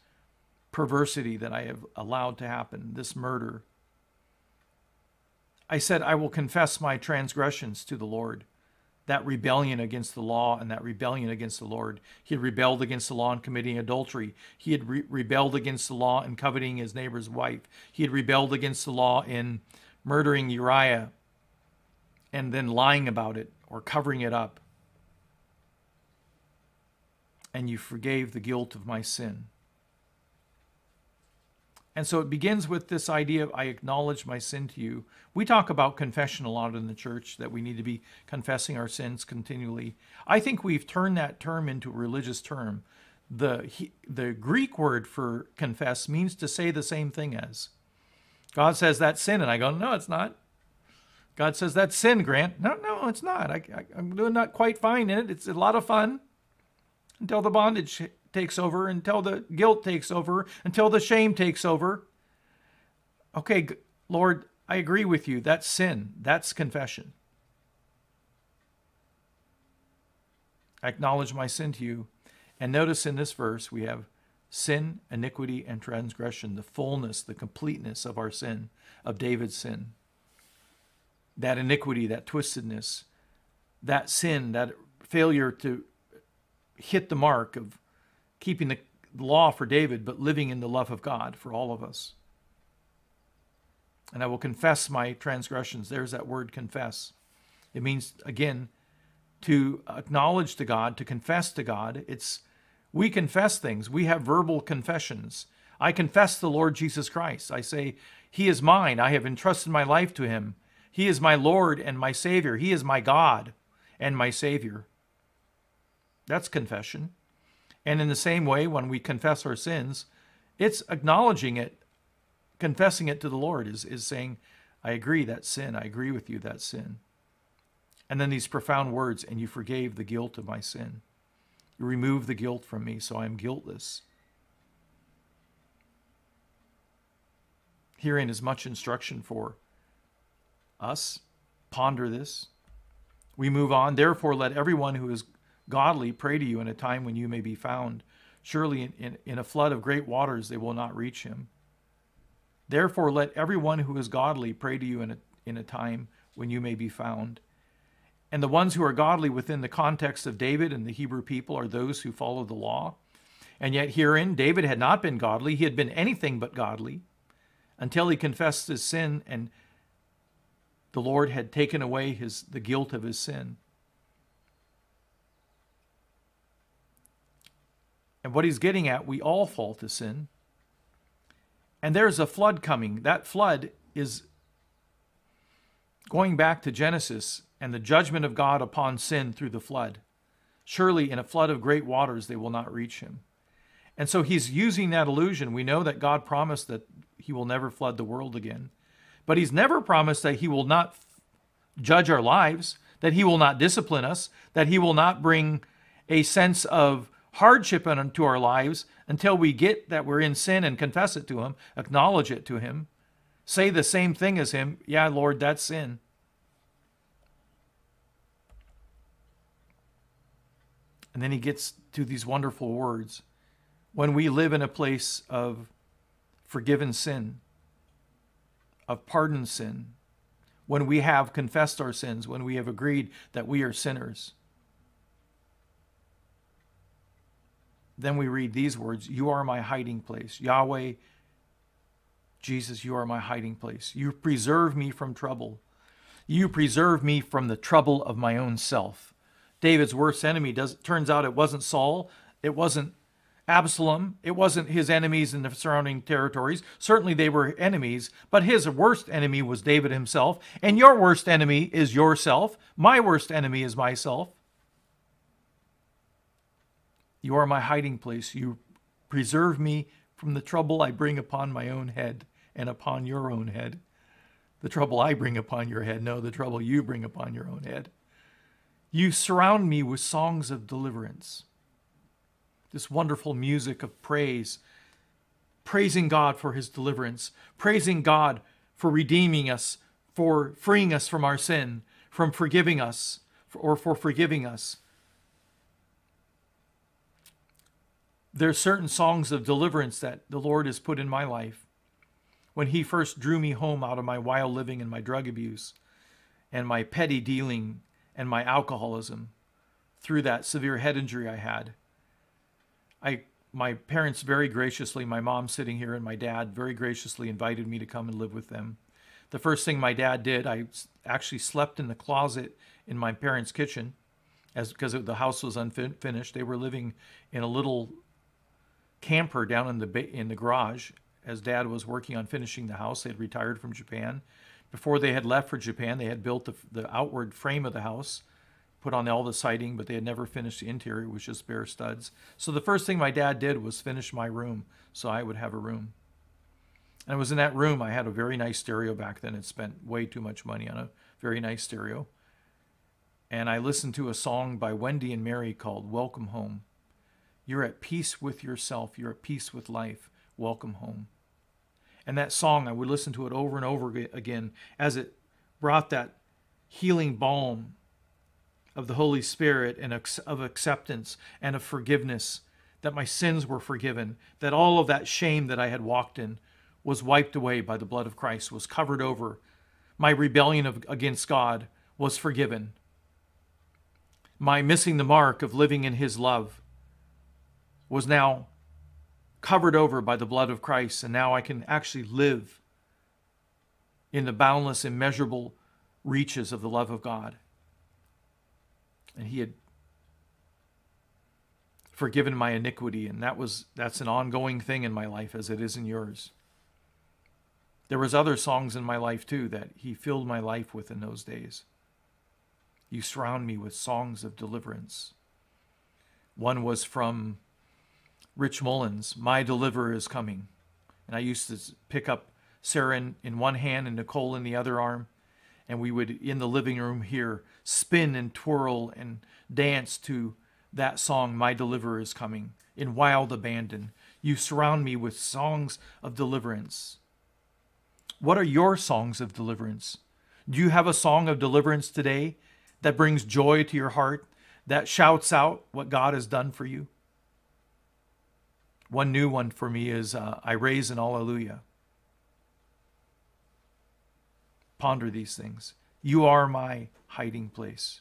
perversity that I have allowed to happen, this murder. I said, I will confess my transgressions to the Lord. That rebellion against the law and that rebellion against the Lord. He had rebelled against the law in committing adultery. He had re- rebelled against the law in coveting his neighbor's wife. He had rebelled against the law in murdering Uriah and then lying about it or covering it up. And you forgave the guilt of my sin. And so it begins with this idea of I acknowledge my sin to you. We talk about confession a lot in the church, that we need to be confessing our sins continually. I think we've turned that term into a religious term. The, the Greek word for confess means to say the same thing as. God says that's sin, and I go, no, it's not. God says that's sin, Grant. No, no, it's not. I, I, I'm doing not quite fine in it. It's a lot of fun until the bondage takes over, until the guilt takes over, until the shame takes over. Okay, Lord, I agree with you. That's sin. That's confession. I acknowledge my sin to you. And notice in this verse, we have sin, iniquity, and transgression, the fullness, the completeness of our sin, of David's sin. That iniquity, that twistedness, that sin, that failure to hit the mark of keeping the law for David, but living in the love of God for all of us. And I will confess my transgressions. There's that word confess. It means, again, to acknowledge to God, to confess to God. It's we confess things. We have verbal confessions. I confess the Lord Jesus Christ. I say, He is mine. I have entrusted my life to Him. He is my Lord and my Savior. He is my God and my Savior. That's confession. And in the same way, when we confess our sins, it's acknowledging it, confessing it to the Lord, is, is saying, I agree, that sin. I agree with you, that sin. And then these profound words, and you forgave the guilt of my sin. You removed the guilt from me, so I am guiltless. Herein is much instruction for us. Ponder this. We move on. Therefore, let everyone who is godly pray to you in a time when you may be found. Surely in, in, in, a flood of great waters they will not reach him. Therefore, let everyone who is godly pray to you in a, in a time when you may be found. And the ones who are godly within the context of David and the Hebrew people are those who follow the law. And yet, herein, David had not been godly. He had been anything but godly until he confessed his sin and the Lord had taken away his, the guilt of his sin. And what he's getting at, we all fall to sin. And there's a flood coming. That flood is going back to Genesis and the judgment of God upon sin through the flood. Surely in a flood of great waters they will not reach him. And so he's using that illusion. We know that God promised that he will never flood the world again. But he's never promised that he will not judge our lives, that he will not discipline us, that he will not bring a sense of hardship into our lives until we get that we're in sin and confess it to Him, acknowledge it to Him, say the same thing as Him. Yeah, Lord, that's sin. And then He gets to these wonderful words. When we live in a place of forgiven sin, of pardoned sin, when we have confessed our sins, when we have agreed that we are sinners then we read these words You are my hiding place. Yahweh, Jesus, you are my hiding place. You preserve me from trouble. You preserve me from the trouble of my own self. David's worst enemy does turns out it wasn't Saul, it wasn't Absalom, it wasn't his enemies in the surrounding territories. Certainly they were enemies, but his worst enemy was David himself, and your worst enemy is yourself. My worst enemy is myself. You are my hiding place. You preserve me from the trouble I bring upon my own head and upon your own head. The trouble I bring upon your head, no, the trouble you bring upon your own head. You surround me with songs of deliverance, this wonderful music of praise, praising God for his deliverance, praising God for redeeming us, for freeing us from our sin, from forgiving us, or for forgiving us. There's certain songs of deliverance that the Lord has put in my life. When He first drew me home out of my wild living and my drug abuse and my petty dealing and my alcoholism through that severe head injury I had, I my parents very graciously, my mom sitting here and my dad very graciously invited me to come and live with them. The first thing my dad did, I actually slept in the closet in my parents' kitchen as because the house was unfinished. They were living in a little camper down in the in the garage as dad was working on finishing the house. They had retired from Japan. Before they had left for Japan, they had built the, the outward frame of the house, put on all the siding, but they had never finished the interior, which was just bare studs. So the first thing my dad did was finish my room so I would have a room. And it was in that room I had a very nice stereo back then. It spent way too much money on a very nice stereo. And I listened to a song by Wendy and Mary called Welcome Home. You're at peace with yourself. You're at peace with life. Welcome home. And that song, I would listen to it over and over again as it brought that healing balm of the Holy Spirit and of acceptance and of forgiveness, that my sins were forgiven, that all of that shame that I had walked in was wiped away by the blood of Christ, was covered over. My rebellion of, against God was forgiven. My missing the mark of living in His love was now covered over by the blood of Christ, and now I can actually live in the boundless, immeasurable reaches of the love of God. And He had forgiven my iniquity, and that was that's an ongoing thing in my life as it is in yours. There was other songs in my life too that he filled my life with in those days. You surround me with songs of deliverance. One was from Rich Mullins, My Deliverer is Coming. And I used to pick up Sarah in, in one hand and Nicole in the other arm. And we would, in the living room here, spin and twirl and dance to that song, My Deliverer is Coming, in wild abandon. You surround me with songs of deliverance. What are your songs of deliverance? Do you have a song of deliverance today that brings joy to your heart, that shouts out what God has done for you? One new one for me is uh, I raise an Alleluia. Ponder these things. You are my hiding place.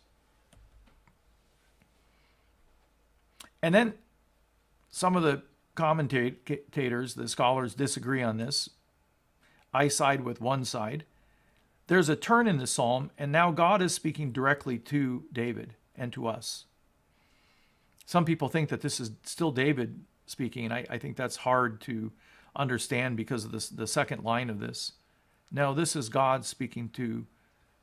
And then some of the commentators, the scholars, disagree on this. I side with one side. There's a turn in the psalm, and now God is speaking directly to David and to us. Some people think that this is still David speaking, and I, I think that's hard to understand because of this, the second line of this. No, this is God speaking to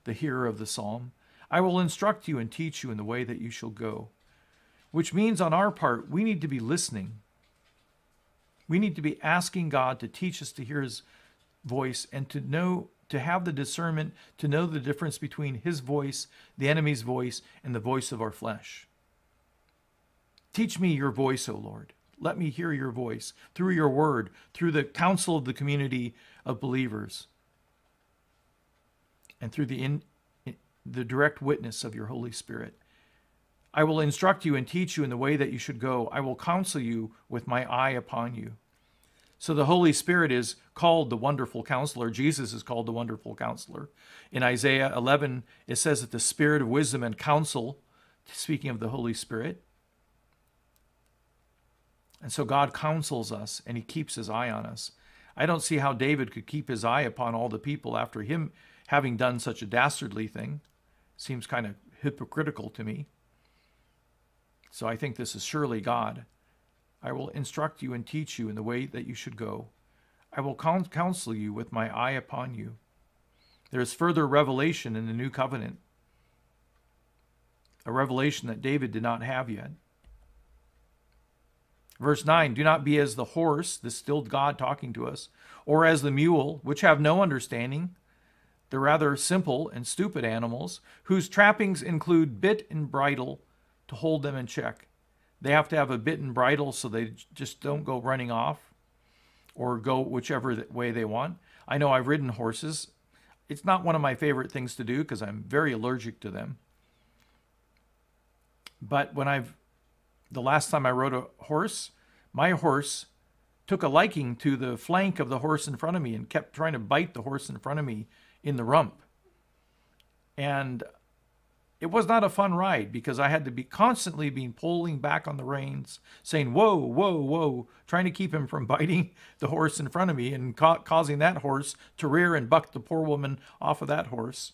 the hearer of the psalm. I will instruct you and teach you in the way that you shall go. Which means on our part, we need to be listening. We need to be asking God to teach us to hear his voice and to know, to have the discernment to know the difference between his voice, the enemy's voice, and the voice of our flesh. Teach me your voice, O Lord. Let me hear your voice through your word, through the counsel of the community of believers, and through the, in, the direct witness of your Holy Spirit. I will instruct you and teach you in the way that you should go. I will counsel you with my eye upon you. So the Holy Spirit is called the wonderful counselor. Jesus is called the wonderful counselor. In Isaiah 11, it says that the spirit of wisdom and counsel, speaking of the Holy Spirit, And so God counsels us and he keeps his eye on us. I don't see how David could keep his eye upon all the people after him having done such a dastardly thing. Seems kind of hypocritical to me. So I think this is surely God. I will instruct you and teach you in the way that you should go. I will counsel you with my eye upon you. There is further revelation in the new covenant, a revelation that David did not have yet. Verse 9 Do not be as the horse, this still God talking to us, or as the mule, which have no understanding, the rather simple and stupid animals, whose trappings include bit and bridle to hold them in check. They have to have a bit and bridle so they just don't go running off or go whichever way they want. I know I've ridden horses. It's not one of my favorite things to do because I'm very allergic to them. But when I've the last time I rode a horse, my horse took a liking to the flank of the horse in front of me and kept trying to bite the horse in front of me in the rump. And it was not a fun ride because I had to be constantly being pulling back on the reins, saying, whoa, whoa, whoa, trying to keep him from biting the horse in front of me and ca- causing that horse to rear and buck the poor woman off of that horse.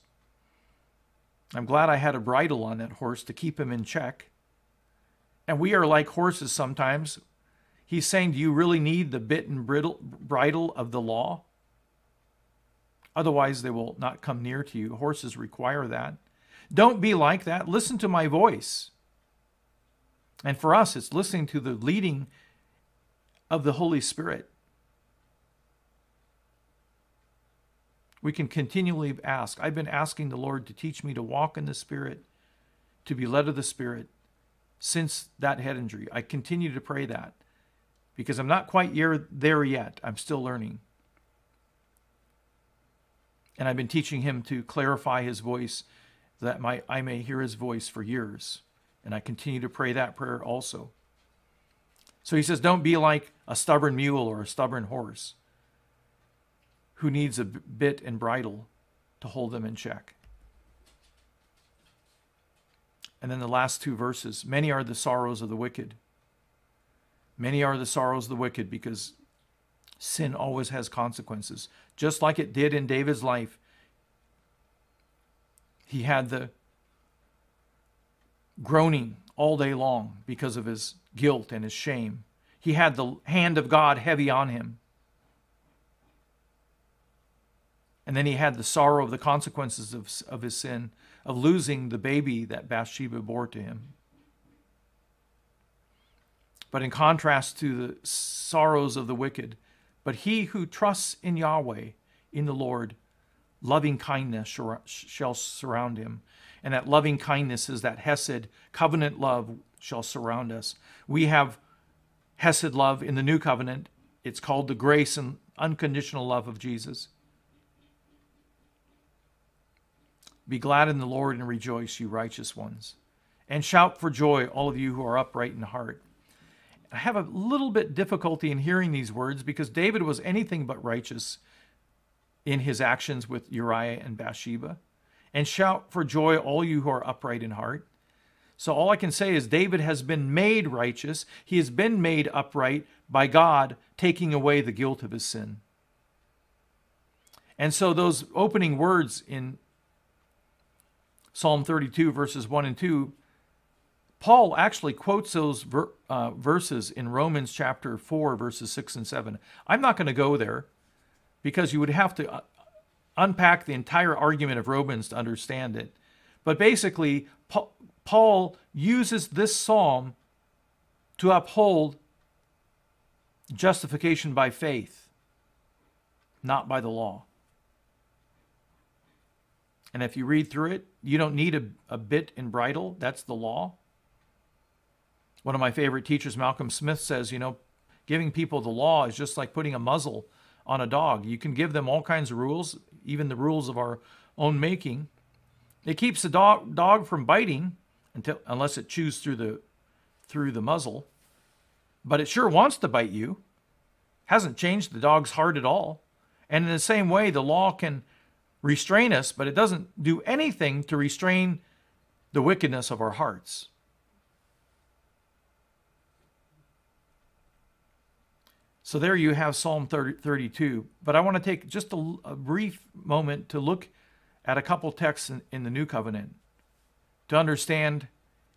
I'm glad I had a bridle on that horse to keep him in check. And we are like horses sometimes. He's saying, Do you really need the bit and bridle, bridle of the law? Otherwise, they will not come near to you. Horses require that. Don't be like that. Listen to my voice. And for us, it's listening to the leading of the Holy Spirit. We can continually ask. I've been asking the Lord to teach me to walk in the Spirit, to be led of the Spirit since that head injury. I continue to pray that because I'm not quite there yet. I'm still learning. And I've been teaching him to clarify his voice that my, I may hear his voice for years. And I continue to pray that prayer also. So he says, Don't be like a stubborn mule or a stubborn horse who needs a bit and bridle to hold them in check. And then the last two verses Many are the sorrows of the wicked. Many are the sorrows of the wicked because sin always has consequences. Just like it did in David's life, he had the groaning all day long because of his guilt and his shame. He had the hand of God heavy on him. And then he had the sorrow of the consequences of, of his sin, of losing the baby that Bathsheba bore to him. But in contrast to the sorrows of the wicked, but he who trusts in Yahweh, in the Lord, loving kindness shall surround him. And that loving kindness is that Hesed, covenant love, shall surround us. We have Hesed love in the new covenant. It's called the grace and unconditional love of Jesus. Be glad in the Lord and rejoice, you righteous ones. And shout for joy, all of you who are upright in heart. I have a little bit difficulty in hearing these words because David was anything but righteous in his actions with Uriah and Bathsheba. And shout for joy, all you who are upright in heart. So all I can say is David has been made righteous. He has been made upright by God taking away the guilt of his sin. And so those opening words in Psalm 32, verses 1 and 2, Paul actually quotes those ver, uh, verses in Romans chapter 4, verses 6 and 7. I'm not going to go there because you would have to uh, unpack the entire argument of Romans to understand it. But basically, Paul uses this psalm to uphold justification by faith, not by the law. And if you read through it, you don't need a, a bit and bridle. That's the law. One of my favorite teachers, Malcolm Smith, says, you know, giving people the law is just like putting a muzzle on a dog. You can give them all kinds of rules, even the rules of our own making. It keeps the dog, dog from biting until unless it chews through the through the muzzle. But it sure wants to bite you. Hasn't changed the dog's heart at all. And in the same way, the law can restrain us, but it doesn't do anything to restrain the wickedness of our hearts. So there you have Psalm 30, 32. But I want to take just a, a, brief moment to look at a couple texts in, in the New Covenant to understand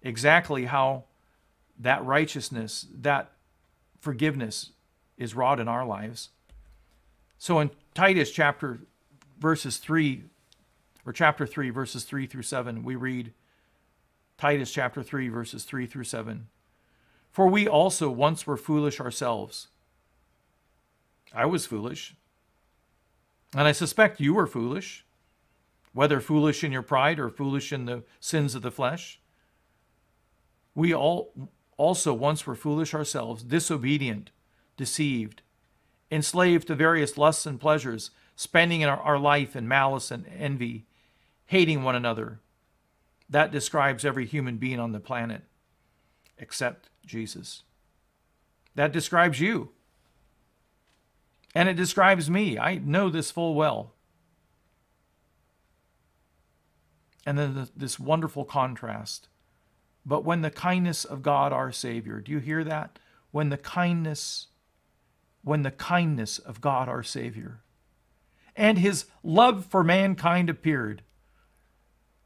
exactly how that righteousness, that forgiveness is wrought in our lives. So in Titus chapter verses 3 or chapter 3 verses 3 through 7 we read Titus chapter 3 verses 3 through 7 For we also once were foolish ourselves. I was foolish. And I suspect you were foolish whether foolish in your pride or foolish in the sins of the flesh. We all also once were foolish ourselves disobedient deceived enslaved to various lusts and pleasures, spending our, our life in malice and envy, hating one another. That describes every human being on the planet except Jesus. That describes you. And it describes me. I know this full well. And then the, this wonderful contrast. But when the kindness of God our Savior, do you hear that? When the kindness when the kindness of God our Savior and his love for mankind appeared.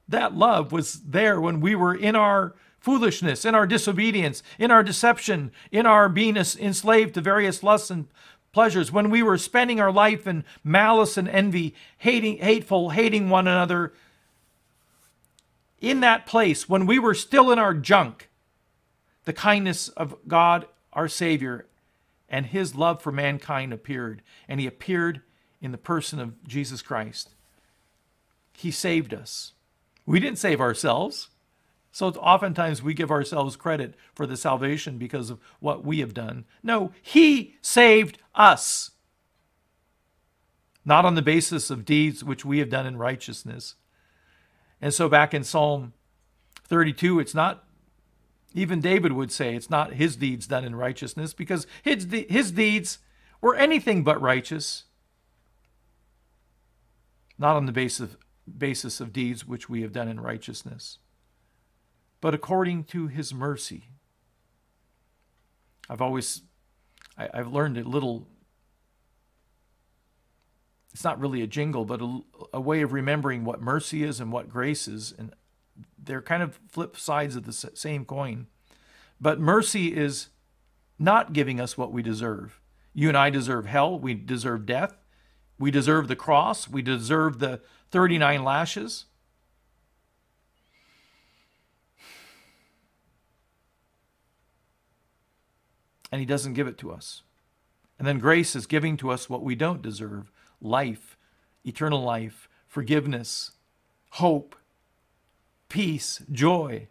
That love was there when we were in our foolishness, in our disobedience, in our deception, in our being enslaved to various lusts and pleasures, when we were spending our life in malice and envy, hating, hateful, hating one another. In that place, when we were still in our junk, the kindness of God, our Savior, and his love for mankind appeared, and he appeared in the person of Jesus Christ. He saved us. We didn't save ourselves. So oftentimes we give ourselves credit for the salvation because of what we have done. No, he saved us. Not on the basis of deeds which we have done in righteousness. And so back in Psalm 32, it's not even David would say it's not his deeds done in righteousness because his, his deeds were anything but righteous, not on the basis of, basis of deeds which we have done in righteousness, but according to his mercy. I've always, I, have learned a little, it's not really a jingle, but a, a way of remembering what mercy is and what grace is. And they're kind of flip sides of the same coin. But mercy is not giving us what we deserve. You and I deserve hell. We deserve death. We deserve the cross. We deserve the 39 lashes. And he doesn't give it to us. And then grace is giving to us what we don't deserve life, eternal life, forgiveness, hope, peace, joy,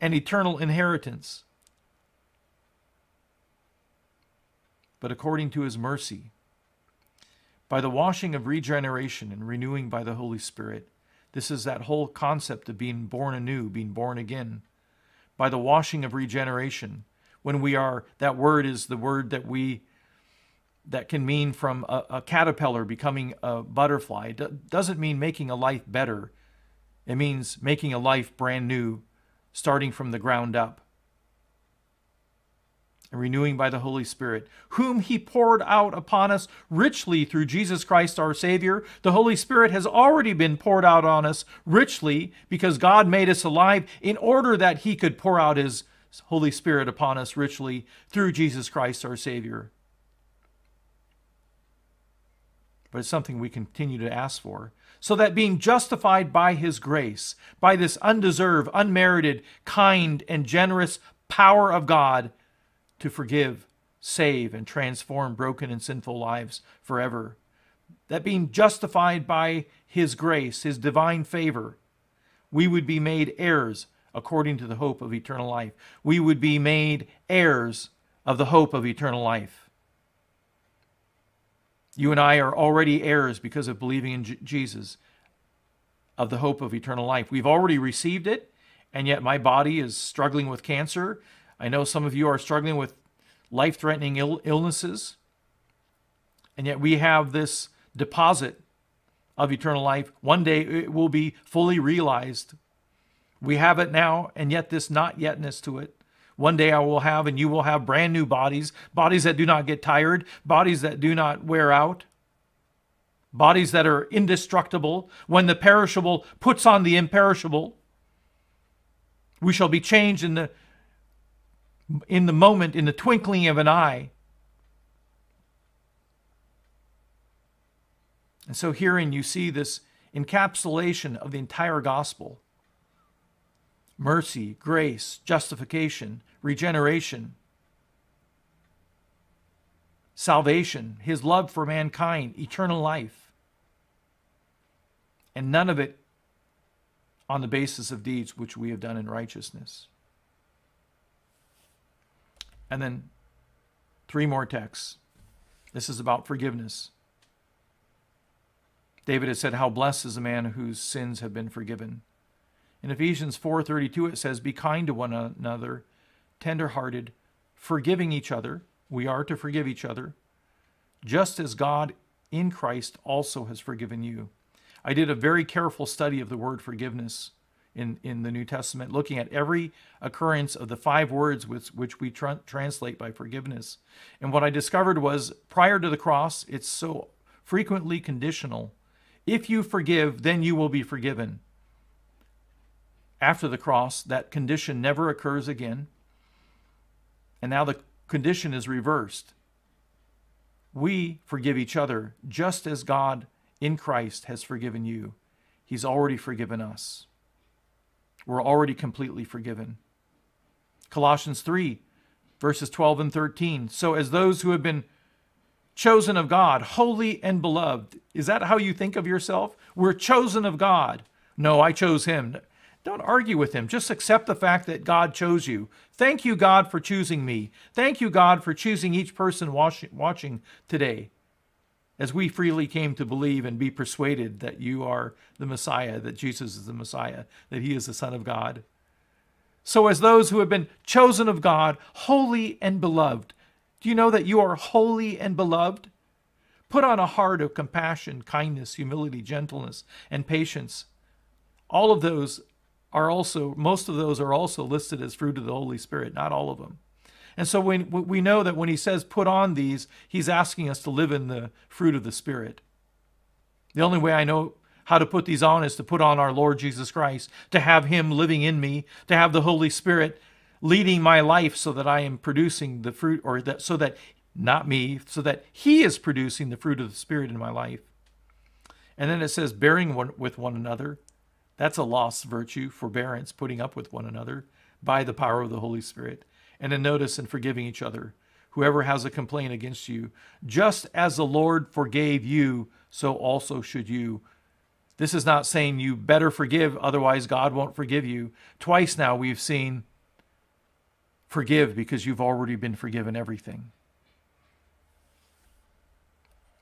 and eternal inheritance. But according to his mercy, by the washing of regeneration and renewing by the Holy Spirit, this is that whole concept of being born anew, being born again. By the washing of regeneration, when we are, that word is the word that we, that can mean from a, a caterpillar becoming a butterfly. It doesn't mean making a life better. It means making a life brand new, starting from the ground up. And renewing by the Holy Spirit, whom He poured out upon us richly through Jesus Christ our Savior. The Holy Spirit has already been poured out on us richly because God made us alive in order that He could pour out His Holy Spirit upon us richly through Jesus Christ our Savior. But it's something we continue to ask for so that being justified by his grace, by this undeserved, unmerited, kind, and generous power of God to forgive, save, and transform broken and sinful lives forever, that being justified by his grace, his divine favor, we would be made heirs according to the hope of eternal life. We would be made heirs of the hope of eternal life. You and I are already heirs because of believing in J- Jesus of the hope of eternal life. We've already received it, and yet my body is struggling with cancer. I know some of you are struggling with life threatening Ill- illnesses, and yet we have this deposit of eternal life. One day it will be fully realized. We have it now, and yet this not yetness to it. One day I will have, and you will have brand new bodies, bodies that do not get tired, bodies that do not wear out, bodies that are indestructible. When the perishable puts on the imperishable, we shall be changed in the in the moment, in the twinkling of an eye. And so, herein you see this encapsulation of the entire gospel mercy, grace, justification, regeneration, salvation, his love for mankind, eternal life. And none of it on the basis of deeds which we have done in righteousness. And then three more texts. This is about forgiveness. David has said, How blessed is the man whose sins have been forgiven. In Ephesians 4:32 it says, "Be kind to one another, tender-hearted, forgiving each other." We are to forgive each other, just as God in Christ also has forgiven you. I did a very careful study of the word forgiveness in, in the New Testament, looking at every occurrence of the five words which, which we tra- translate by forgiveness. And what I discovered was prior to the cross, it's so frequently conditional. If you forgive, then you will be forgiven after the cross, that condition never occurs again. And now the condition is reversed. We forgive each other just as God in Christ has forgiven you. He's already forgiven us. We're already completely forgiven. Colossians 3, verses 12 and 13. So, as those who have been chosen of God, holy and beloved, is that how you think of yourself? We're chosen of God. No, I chose him. Don't argue with him. Just accept the fact that God chose you. Thank you, God, for choosing me. Thank you, God, for choosing each person watching today as we freely came to believe and be persuaded that you are the Messiah, that Jesus is the Messiah, that he is the Son of God. So, as those who have been chosen of God, holy and beloved, do you know that you are holy and beloved? Put on a heart of compassion, kindness, humility, gentleness, and patience. All of those are also, most of those are also listed as fruit of the Holy Spirit, not all of them. And so when, we know that when he says put on these, he's asking us to live in the fruit of the Spirit. The only way I know how to put these on is to put on our Lord Jesus Christ, to have him living in me, to have the Holy Spirit leading my life so that I am producing the fruit, or that so that not me, so that he is producing the fruit of the Spirit in my life. And then it says, bearing one with one another. That's a lost virtue, forbearance, putting up with one another by the power of the Holy Spirit. And then notice in forgiving each other. Whoever has a complaint against you, just as the Lord forgave you, so also should you. This is not saying you better forgive, otherwise God won't forgive you. Twice now we've seen forgive because you've already been forgiven everything.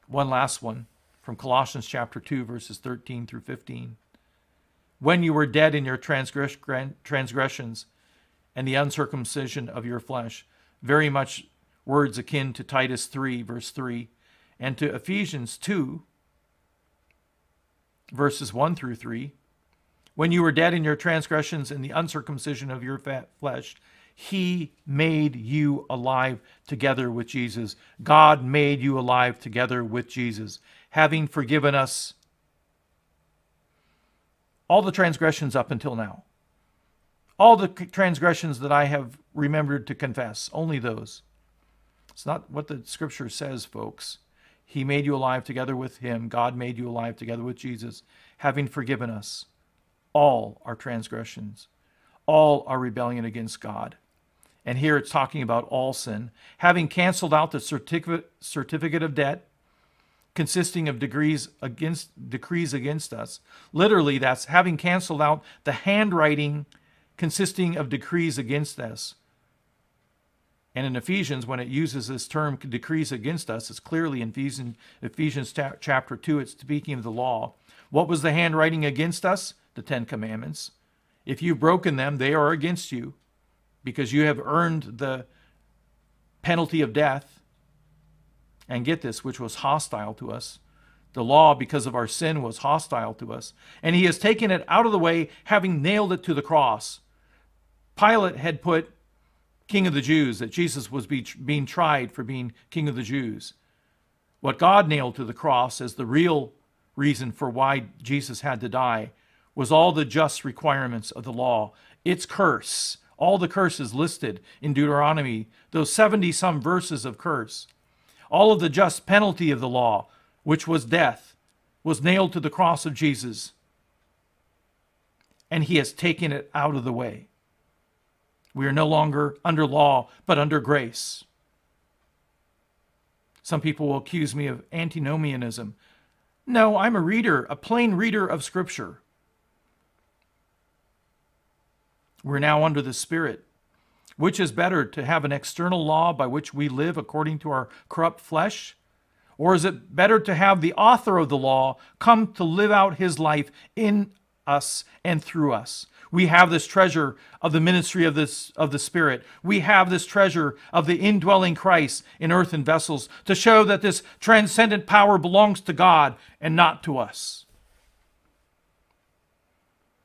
One last one from Colossians chapter 2, verses 13 through 15 when you were dead in your transgressions and the uncircumcision of your flesh. Very much words akin to Titus 3, verse 3, and to Ephesians 2, verses 1 through 3. When you were dead in your transgressions and the uncircumcision of your flesh, he made you alive together with Jesus. God made you alive together with Jesus, having forgiven us all the transgressions up until now. All the transgressions that I have remembered to confess, only those. It's not what the scripture says, folks. He made you alive together with him. God made you alive together with Jesus, having forgiven us all our transgressions, all our rebellion against God. And here it's talking about all sin, having canceled out the certificate, certificate of debt consisting of degrees against decrees against us. Literally, that's having canceled out the handwriting consisting of decrees against us. And in Ephesians, when it uses this term decrees against us, it's clearly in Ephesians, Ephesians chapter 2, it's speaking of the law. What was the handwriting against us? The Ten Commandments. If you've broken them, they are against you because you have earned the penalty of death and get this, which was hostile to us. The law, because of our sin, was hostile to us. And he has taken it out of the way, having nailed it to the cross. Pilate had put king of the Jews, that Jesus was be, being tried for being king of the Jews. What God nailed to the cross as the real reason for why Jesus had to die was all the just requirements of the law, its curse, all the curses listed in Deuteronomy, those 70 some verses of curse, all of the just penalty of the law, which was death, was nailed to the cross of Jesus. And he has taken it out of the way. We are no longer under law, but under grace. Some people will accuse me of antinomianism. No, I'm a reader, a plain reader of Scripture. We're now under the Spirit. Which is better, to have an external law by which we live according to our corrupt flesh? Or is it better to have the author of the law come to live out his life in us and through us? We have this treasure of the ministry of this of the Spirit. We have this treasure of the indwelling Christ in earthen vessels to show that this transcendent power belongs to God and not to us.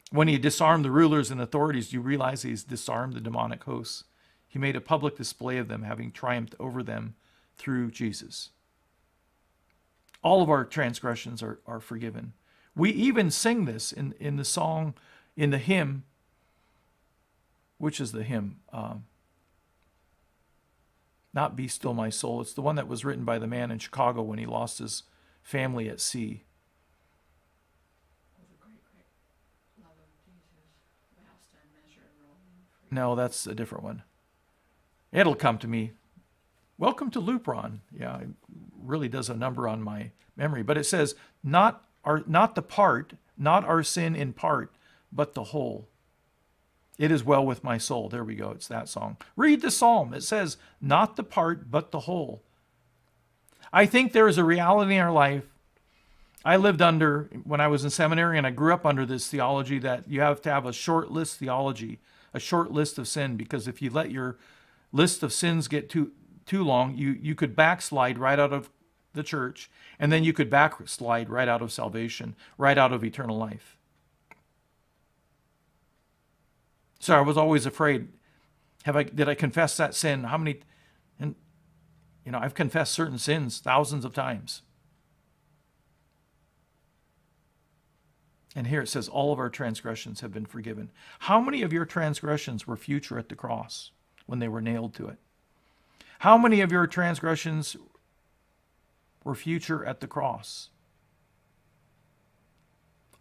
When he disarmed the rulers and authorities, you realize he's disarmed the demonic hosts. He made a public display of them, having triumphed over them through Jesus. All of our transgressions are, are forgiven. We even sing this in, in the song in the hymn, which is the hymn? Um, not Be Still My Soul. It's the one that was written by the man in Chicago when he lost his family at sea. No, that's a different one. It'll come to me. Welcome to Lupron. Yeah, it really does a number on my memory. But it says, not our not the part, not our sin in part, but the whole. It is well with my soul. There we go. It's that song. Read the psalm. It says, not the part, but the whole. I think there is a reality in our life. I lived under, when I was in seminary, and I grew up under this theology that you have to have a short list theology, a short list of sin, because if you let your list of sins get too, too long, you, you could backslide right out of the church, and then you could backslide right out of salvation, right out of eternal life. So I was always afraid. Have I did I confess that sin? How many and you know, I've confessed certain sins thousands of times. And here it says, all of our transgressions have been forgiven. How many of your transgressions were future at the cross when they were nailed to it? How many of your transgressions were future at the cross?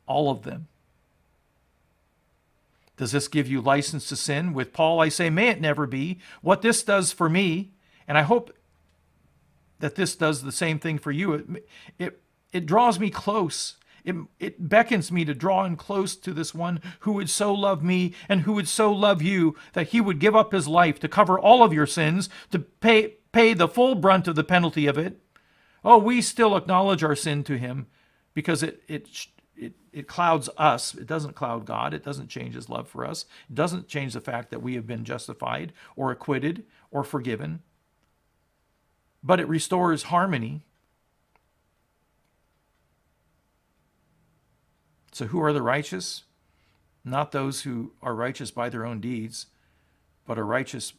All of them. Does this give you license to sin? With Paul, I say, may it never be. What this does for me, and I hope that this does the same thing for you, it, it, it draws me close. It, it beckons me to draw in close to this one who would so love me and who would so love you that he would give up his life to cover all of your sins, to pay, pay the full brunt of the penalty of it. Oh, we still acknowledge our sin to him because it, it it, it clouds us. It doesn't cloud God. It doesn't change his love for us. It doesn't change the fact that we have been justified or acquitted or forgiven. But it restores harmony. So, who are the righteous? Not those who are righteous by their own deeds, but are righteous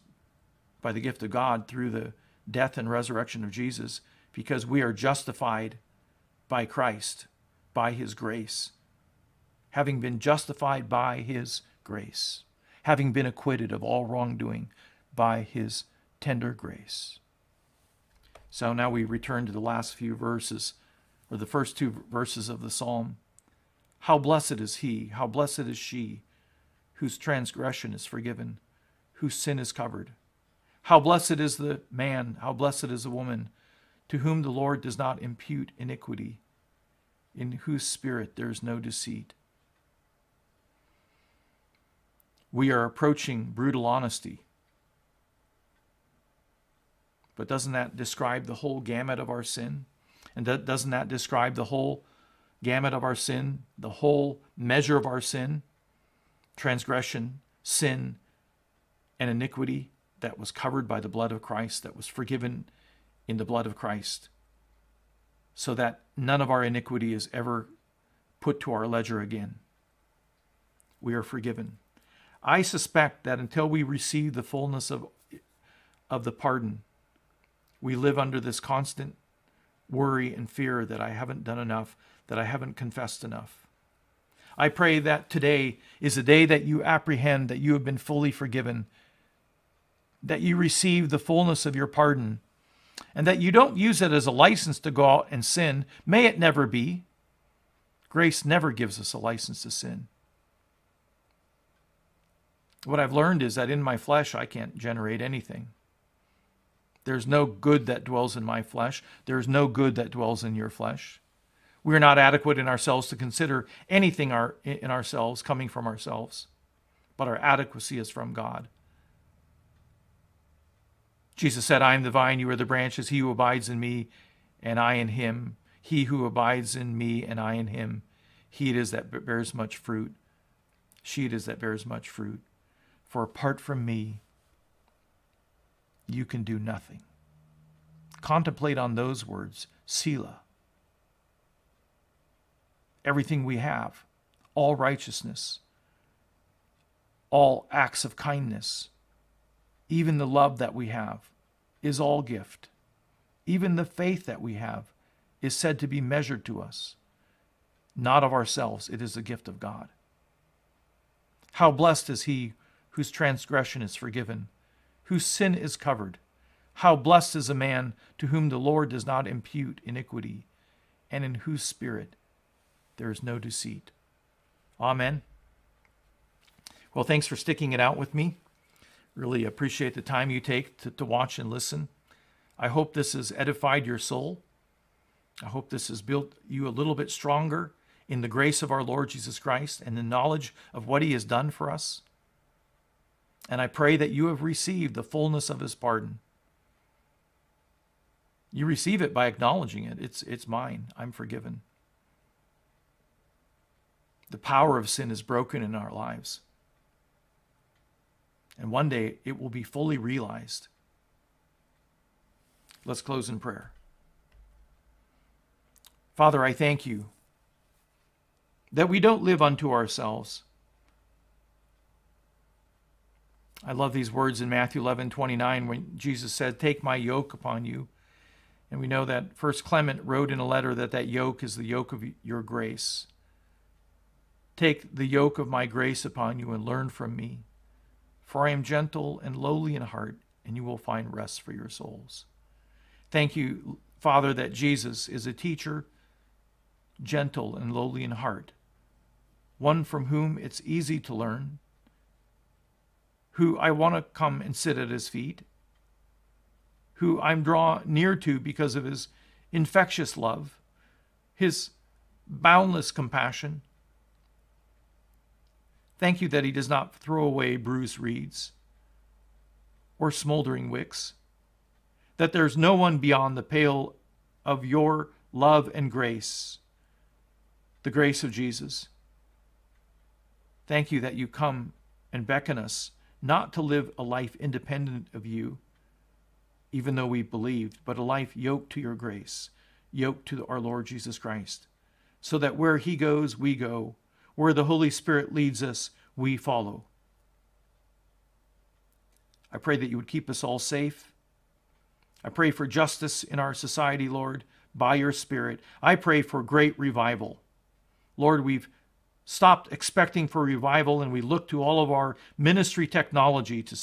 by the gift of God through the death and resurrection of Jesus, because we are justified by Christ by his grace, having been justified by his grace, having been acquitted of all wrongdoing by his tender grace. So now we return to the last few verses, or the first two verses of the psalm. How blessed is he, how blessed is she, whose transgression is forgiven, whose sin is covered. How blessed is the man, how blessed is the woman, to whom the Lord does not impute iniquity in whose spirit there is no deceit. We are approaching brutal honesty. But doesn't that describe the whole gamut of our sin? And doesn't that describe the whole gamut of our sin, the whole measure of our sin? Transgression, sin, and iniquity that was covered by the blood of Christ, that was forgiven in the blood of Christ so that none of our iniquity is ever put to our ledger again. We are forgiven. I suspect that until we receive the fullness of of the pardon. We live under this constant worry and fear that I haven't done enough, that I haven't confessed enough. I pray that today is a day that you apprehend that you have been fully forgiven, that you receive the fullness of your pardon, and that you don't use it as a license to go out and sin. May it never be. Grace never gives us a license to sin. What I've learned is that in my flesh, I can't generate anything. There's no good that dwells in my flesh. There's no good that dwells in your flesh. We are not adequate in ourselves to consider anything our, in ourselves coming from ourselves, but our adequacy is from God. Jesus said, I am the vine, you are the branches. He who abides in me, and I in him. He who abides in me, and I in him. He it is that bears much fruit. She it is that bears much fruit. For apart from me, you can do nothing. Contemplate on those words, Selah. Everything we have, all righteousness, all acts of kindness, even the love that we have, is all gift. Even the faith that we have is said to be measured to us, not of ourselves, it is a gift of God. How blessed is he whose transgression is forgiven whose sin is covered. How blessed is a man to whom the Lord does not impute iniquity, and in whose spirit there is no deceit. Amen. Well, thanks for sticking it out with me. Really appreciate the time you take to, to watch and listen. I hope this has edified your soul. I hope this has built you a little bit stronger in the grace of our Lord Jesus Christ and the knowledge of what he has done for us. And I pray that you have received the fullness of his pardon. You receive it by acknowledging it. It's, it's mine. I'm forgiven. The power of sin is broken in our lives. And one day it will be fully realized. Let's close in prayer. Father, I thank you that we don't live unto ourselves I love these words in Matthew 11 29 when Jesus said, Take my yoke upon you. And we know that First Clement wrote in a letter that that yoke is the yoke of your grace. Take the yoke of my grace upon you and learn from me. For I am gentle and lowly in heart, and you will find rest for your souls. Thank you, Father, that Jesus is a teacher, gentle and lowly in heart, one from whom it's easy to learn who I want to come and sit at his feet, who I'm drawn near to because of his infectious love, his boundless compassion. Thank you that he does not throw away bruised reeds or smoldering wicks, that there's no one beyond the pale of your love and grace, the grace of Jesus. Thank you that you come and beckon us not to live a life independent of you, even though we believed, but a life yoked to your grace, yoked to our Lord Jesus Christ, so that where he goes, we go. Where the Holy Spirit leads us, we follow. I pray that you would keep us all safe. I pray for justice in our society, Lord, by your Spirit. I pray for great revival. Lord, we've stopped expecting for revival and we look to all of our ministry technology to,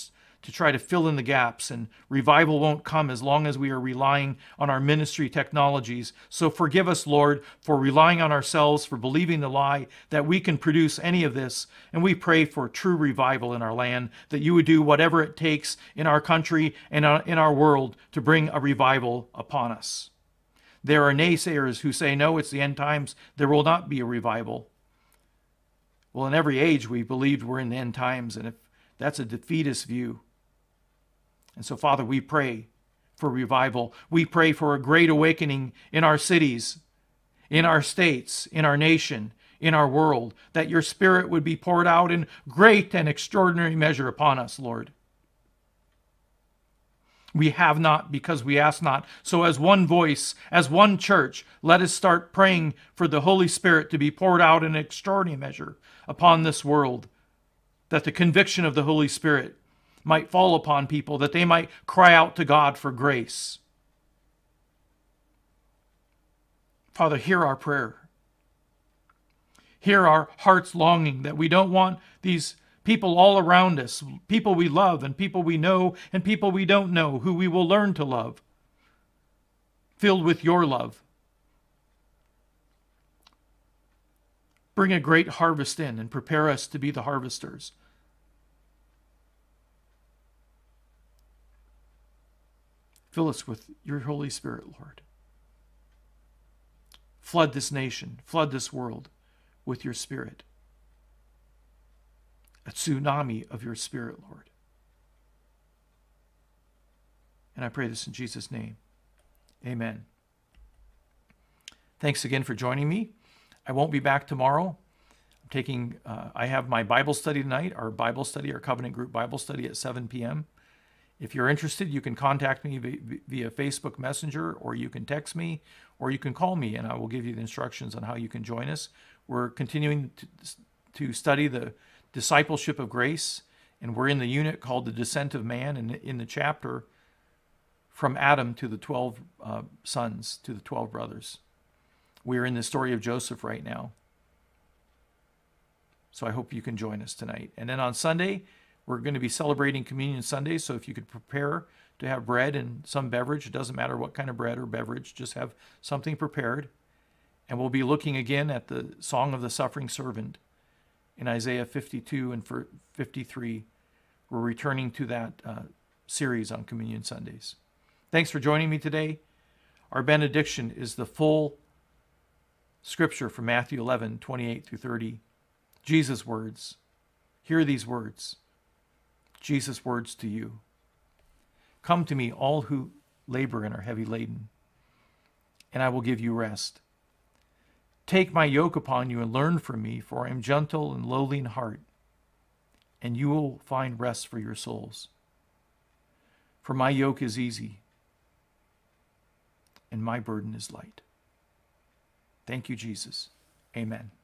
to try to fill in the gaps. And revival won't come as long as we are relying on our ministry technologies. So forgive us, Lord, for relying on ourselves, for believing the lie that we can produce any of this. And we pray for true revival in our land, that you would do whatever it takes in our country and uh, in our world to bring a revival upon us. There are naysayers who say, no, it's the end times. There will not be a revival. Well, in every age, we believed we're in the end times, and if that's a defeatist view. And so, Father, we pray for revival. We pray for a great awakening in our cities, in our states, in our nation, in our world, that your Spirit would be poured out in great and extraordinary measure upon us, Lord. We have not because we ask not. So, as one voice, as one church, let us start praying for the Holy Spirit to be poured out in extraordinary measure upon this world, that the conviction of the Holy Spirit might fall upon people, that they might cry out to God for grace. Father, hear our prayer. Hear our heart's longing that we don't want these people all around us, people we love and people we know and people we don't know, who we will learn to love, filled with your love. Bring a great harvest in and prepare us to be the harvesters. Fill us with your Holy Spirit, Lord. Flood this nation, flood this world with your Spirit. A tsunami of your Spirit, Lord. And I pray this in Jesus' name. Amen. Thanks again for joining me. I won't be back tomorrow. I'm taking, uh, I have my Bible study tonight, our Bible study, our covenant group Bible study at 7 p.m. If you're interested, you can contact me via Facebook Messenger, or you can text me, or you can call me, and I will give you the instructions on how you can join us. We're continuing to, to study the discipleship of grace, and we're in the unit called the Descent of Man, and in the chapter from Adam to the 12 uh, sons, to the 12 brothers. We are in the story of Joseph right now. So I hope you can join us tonight. And then on Sunday, we're going to be celebrating Communion Sunday. So if you could prepare to have bread and some beverage, it doesn't matter what kind of bread or beverage, just have something prepared. And we'll be looking again at the Song of the Suffering Servant in Isaiah 52 and 53. We're returning to that uh, series on Communion Sundays. Thanks for joining me today. Our benediction is the full scripture from Matthew 11, 28 through 30. Jesus' words. Hear these words. Jesus' words to you. Come to me, all who labor and are heavy laden, and I will give you rest. Take my yoke upon you and learn from me, for I am gentle and lowly in heart, and you will find rest for your souls. For my yoke is easy, and my burden is light. Thank you, Jesus. Amen.